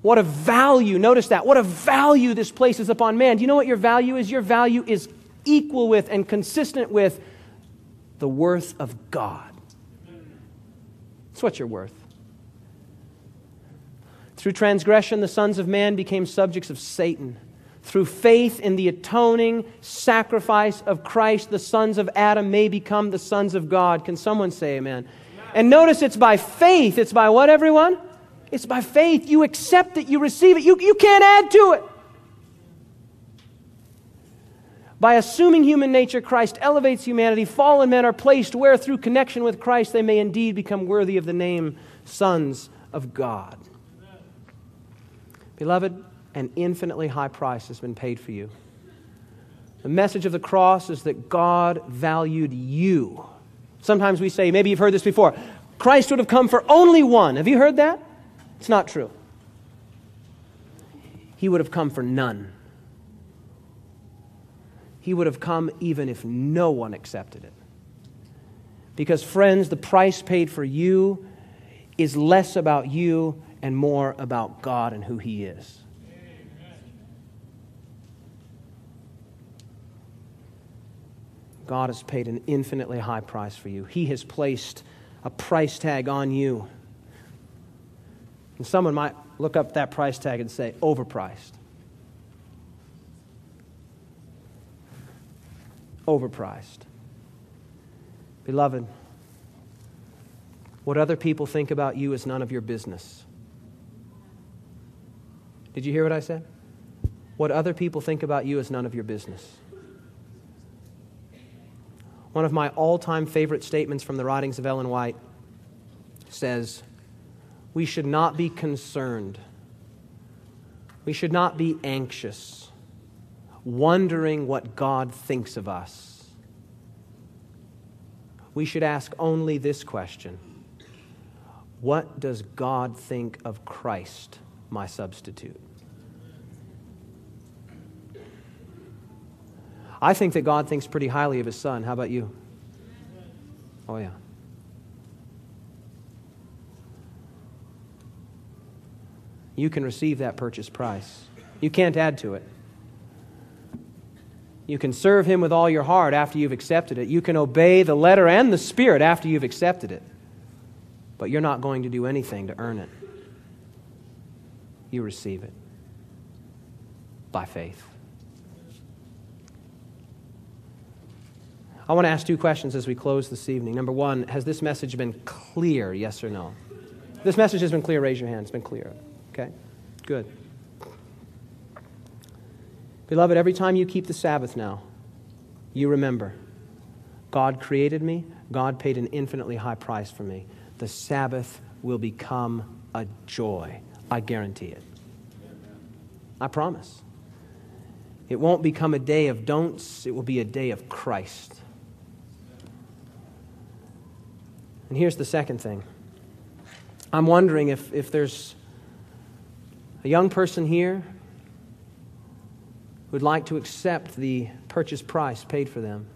What a value, notice that, what a value this places upon man. Do you know what your value is? Your value is equal with and consistent with the worth of God. That's what you're worth. Through transgression, the sons of man became subjects of Satan. Through faith in the atoning sacrifice of Christ, the sons of Adam may become the sons of God. Can someone say amen? And notice it's by faith. It's by what, everyone? It's by faith. You accept it, you receive it. You, you can't add to it. By assuming human nature, Christ elevates humanity. Fallen men are placed where, through connection with Christ, they may indeed become worthy of the name sons of God. Amen. Beloved, an infinitely high price has been paid for you. The message of the cross is that God valued you. Sometimes we say, maybe you've heard this before, Christ would have come for only one. Have you heard that? It's not true. He would have come for none he would have come even if no one accepted it. Because, friends, the price paid for you is less about you and more about God and who He is. God has paid an infinitely high price for you. He has placed a price tag on you. And someone might look up that price tag and say, overpriced. Overpriced. Beloved, what other people think about you is none of your business. Did you hear what I said? What other people think about you is none of your business. One of my all time favorite statements from the writings of Ellen White says, We should not be concerned. We should not be anxious wondering what God thinks of us. We should ask only this question What does God think of Christ, my substitute? I think that God thinks pretty highly of his son. How about you? Oh, yeah. You can receive that purchase price. You can't add to it. You can serve Him with all your heart after you've accepted it. You can obey the letter and the Spirit after you've accepted it. But you're not going to do anything to earn it. You receive it by faith. I want to ask two questions as we close this evening. Number one, has this message been clear, yes or no? This message has been clear, raise your hand. It's been clear. Okay? Good. Beloved, every time you keep the Sabbath now, you remember God created me, God paid an infinitely high price for me. The Sabbath will become a joy. I guarantee it. I promise. It won't become a day of don'ts, it will be a day of Christ. And here's the second thing I'm wondering if, if there's a young person here would like to accept the purchase price paid for them.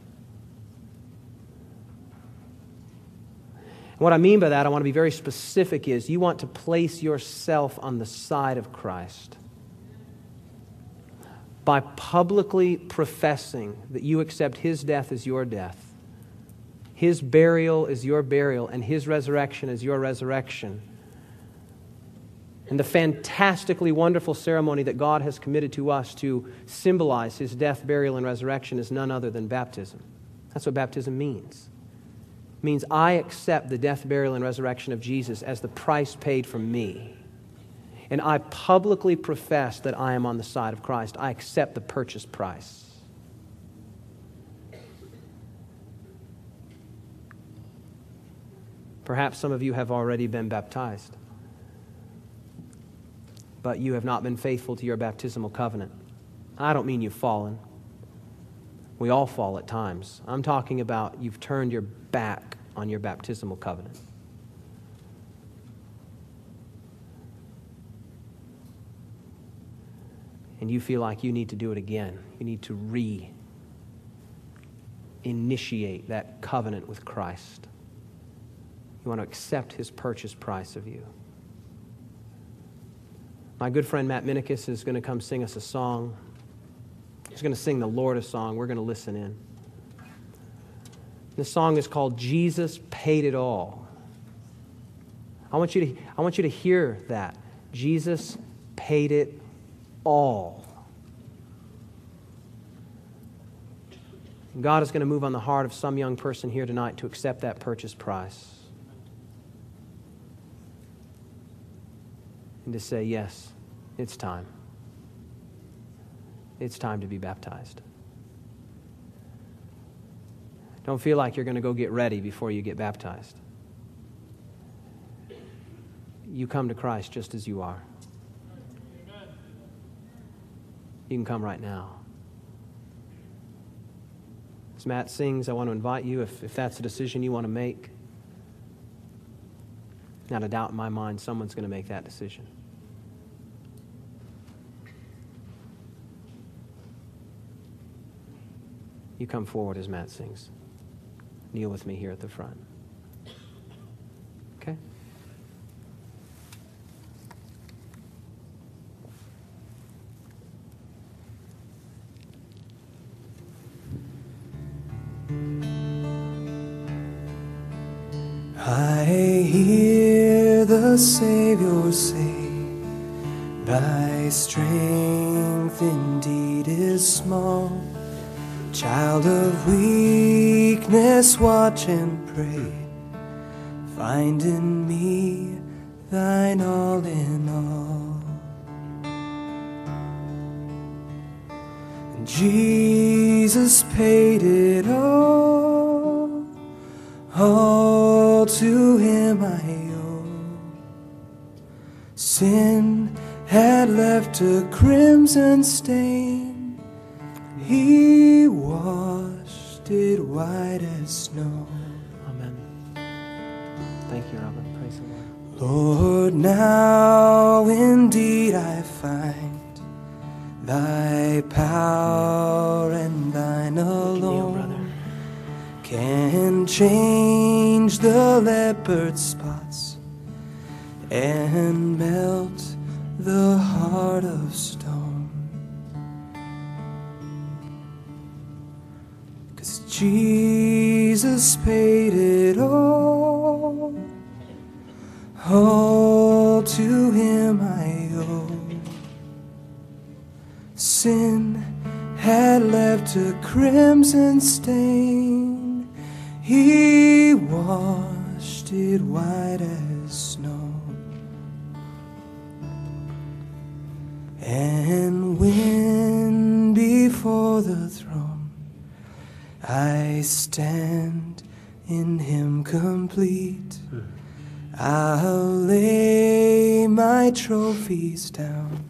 what I mean by that, I want to be very specific, is you want to place yourself on the side of Christ by publicly professing that you accept His death as your death, His burial is your burial, and His resurrection is your resurrection and the fantastically wonderful ceremony that God has committed to us to symbolize his death, burial, and resurrection is none other than baptism. That's what baptism means. It means I accept the death, burial, and resurrection of Jesus as the price paid for me. and I publicly profess that I am on the side of Christ. I accept the purchase price. Perhaps some of you have already been baptized, but you have not been faithful to your baptismal covenant. I don't mean you've fallen. We all fall at times. I'm talking about you've turned your back on your baptismal covenant. and you feel like you need to do it again, you need to re initiate that covenant with Christ. You want to accept his purchase price of you. My good friend Matt Minikis is going to come sing us a song. He's going to sing the Lord a song. We're going to listen in. This song is called Jesus Paid It All. I want you to, I want you to hear that. Jesus paid it all. God is going to move on the heart of some young person here tonight to accept that purchase price. And to say, yes, it's time. It's time to be baptized. Don't feel like you're going to go get ready before you get baptized. You come to Christ just as you are. You can come right now. As Matt sings, I want to invite you, if, if that's a decision you want to make, not a doubt in my mind, someone's going to make that decision. You come forward as Matt sings. Kneel with me here at the front. Okay? I hear the Savior say, Thy strength indeed is small. Child of weakness, watch and pray. Find in me thine all in all. Jesus paid it all. All to him I owe. Sin had left a crimson stain. He washed it white as snow. Amen. Thank you, Robert. Praise the Lord. Lord, now indeed I find thy power and thine alone can change the leopard spots and melt the heart of stone. Jesus paid it all. All to him I owe. Sin had left a crimson stain. He washed it white as stand in him complete. Hmm. I'll lay my trophies down,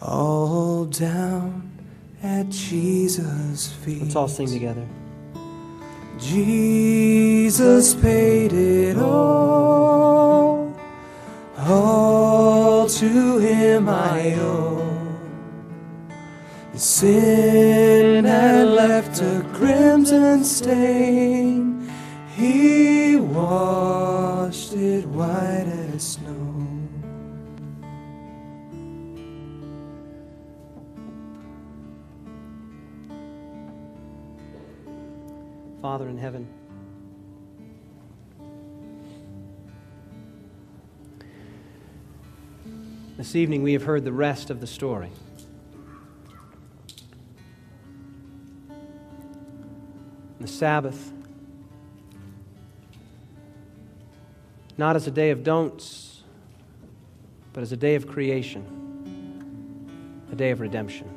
all down at Jesus' feet. Let's all sing together. Jesus paid it all, all to him I owe. Sin had left a crimson stain, he washed it white as snow. Father in heaven, this evening we have heard the rest of the story. The Sabbath, not as a day of don'ts, but as a day of creation, a day of redemption,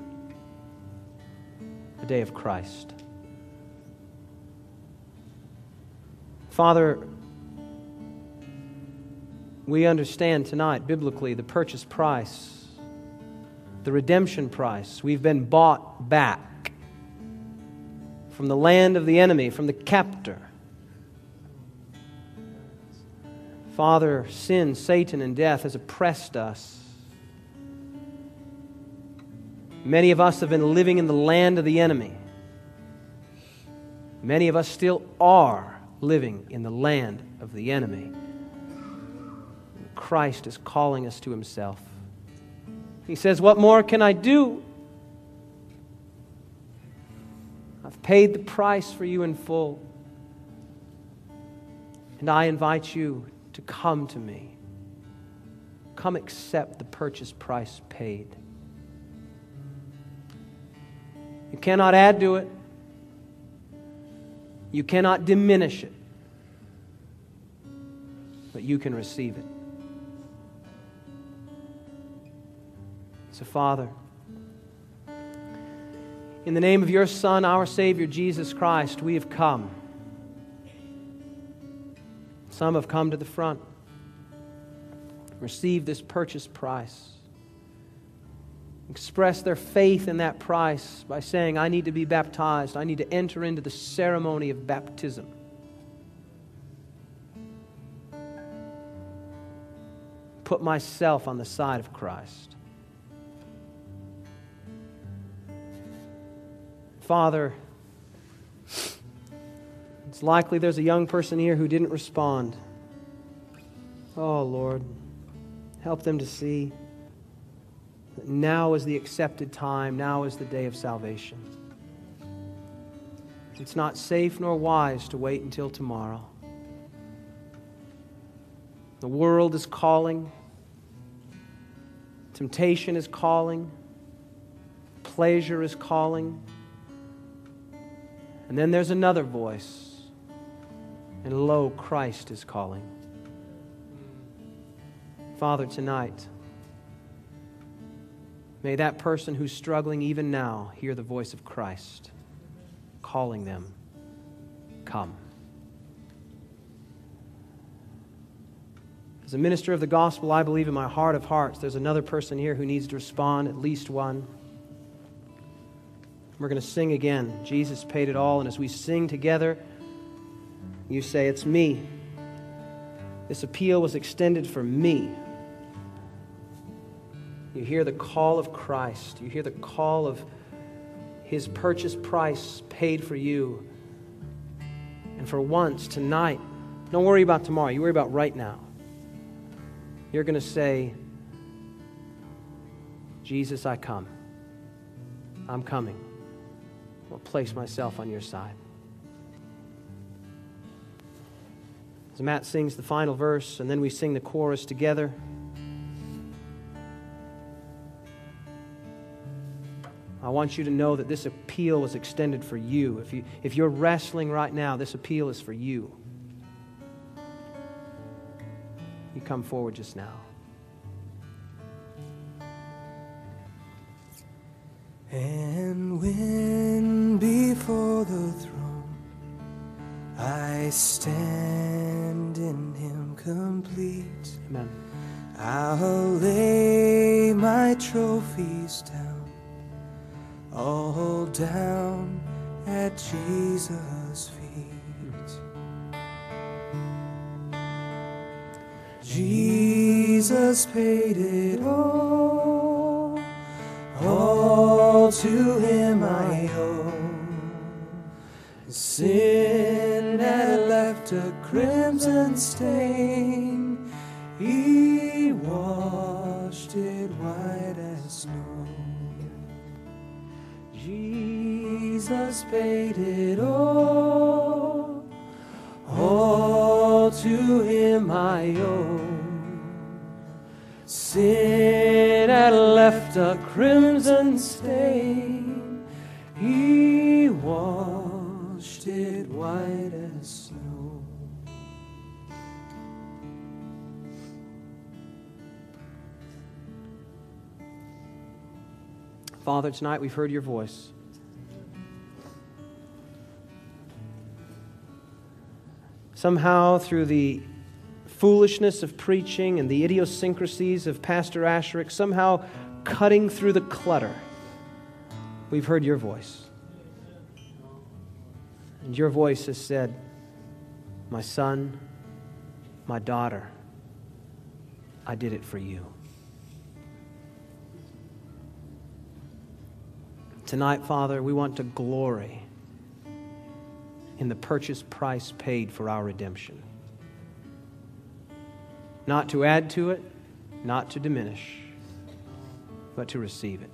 a day of Christ. Father, we understand tonight, biblically, the purchase price, the redemption price. We've been bought back from the land of the enemy, from the captor. Father, sin, Satan, and death has oppressed us. Many of us have been living in the land of the enemy. Many of us still are living in the land of the enemy. Christ is calling us to himself. He says, What more can I do? Paid the price for you in full. And I invite you to come to me. Come accept the purchase price paid. You cannot add to it, you cannot diminish it, but you can receive it. So, Father, in the name of your Son, our Savior, Jesus Christ, we have come. Some have come to the front, received this purchase price, express their faith in that price by saying, I need to be baptized, I need to enter into the ceremony of baptism. Put myself on the side of Christ. Father, it's likely there's a young person here who didn't respond. Oh, Lord, help them to see that now is the accepted time, now is the day of salvation. It's not safe nor wise to wait until tomorrow. The world is calling, temptation is calling, pleasure is calling. And then there's another voice. And lo, Christ is calling. Father, tonight, may that person who's struggling even now hear the voice of Christ calling them, Come. As a minister of the gospel, I believe in my heart of hearts there's another person here who needs to respond, at least one. We're going to sing again. Jesus paid it all. And as we sing together, you say, It's me. This appeal was extended for me. You hear the call of Christ. You hear the call of His purchase price paid for you. And for once, tonight, don't worry about tomorrow. You worry about right now. You're going to say, Jesus, I come. I'm coming. I'll place myself on your side. As Matt sings the final verse, and then we sing the chorus together. I want you to know that this appeal was extended for you. If, you. if you're wrestling right now, this appeal is for you. You come forward just now. And when before the throne I stand in Him complete, Amen. I'll lay my trophies down, all down at Jesus' feet. Jesus paid it all, all to Him I. Sin had left a crimson stain, He washed it white as snow. Jesus paid it all, all to Him I owe. Sin had left a crimson stain, He washed white as snow. Father, tonight we've heard your voice. Somehow, through the foolishness of preaching and the idiosyncrasies of Pastor Asscherick, somehow cutting through the clutter, we've heard your voice. And your voice has said, My son, my daughter, I did it for you. Tonight, Father, we want to glory in the purchase price paid for our redemption. Not to add to it, not to diminish, but to receive it.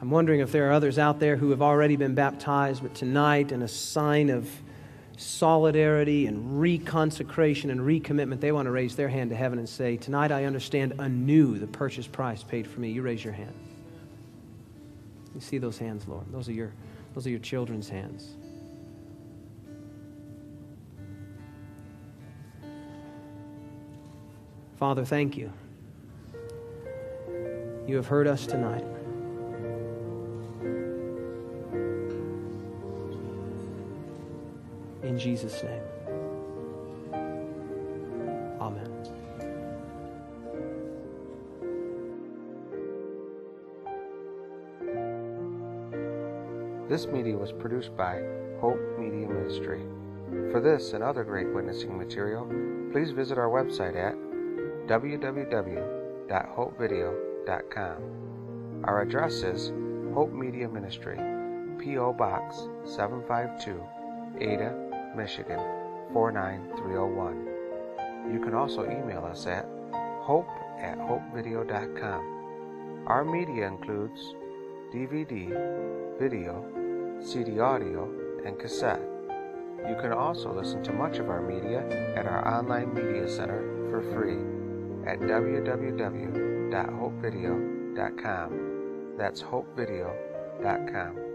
I'm wondering if there are others out there who have already been baptized, but tonight, in a sign of solidarity and reconsecration and recommitment, they want to raise their hand to heaven and say, Tonight I understand anew the purchase price paid for me. You raise your hand. You see those hands, Lord. Those are your, those are your children's hands. Father, thank you. You have heard us tonight. In Jesus' name. Amen. This media was produced by Hope Media Ministry. For this and other great witnessing material, please visit our website at www.hopevideo.com. Our address is Hope Media Ministry, P.O. Box 752, Ada, Michigan 49301. You can also email us at hope at hopevideo.com. Our media includes DVD, video, CD audio, and cassette. You can also listen to much of our media at our online media center for free at www.hopevideo.com. That's hopevideo.com.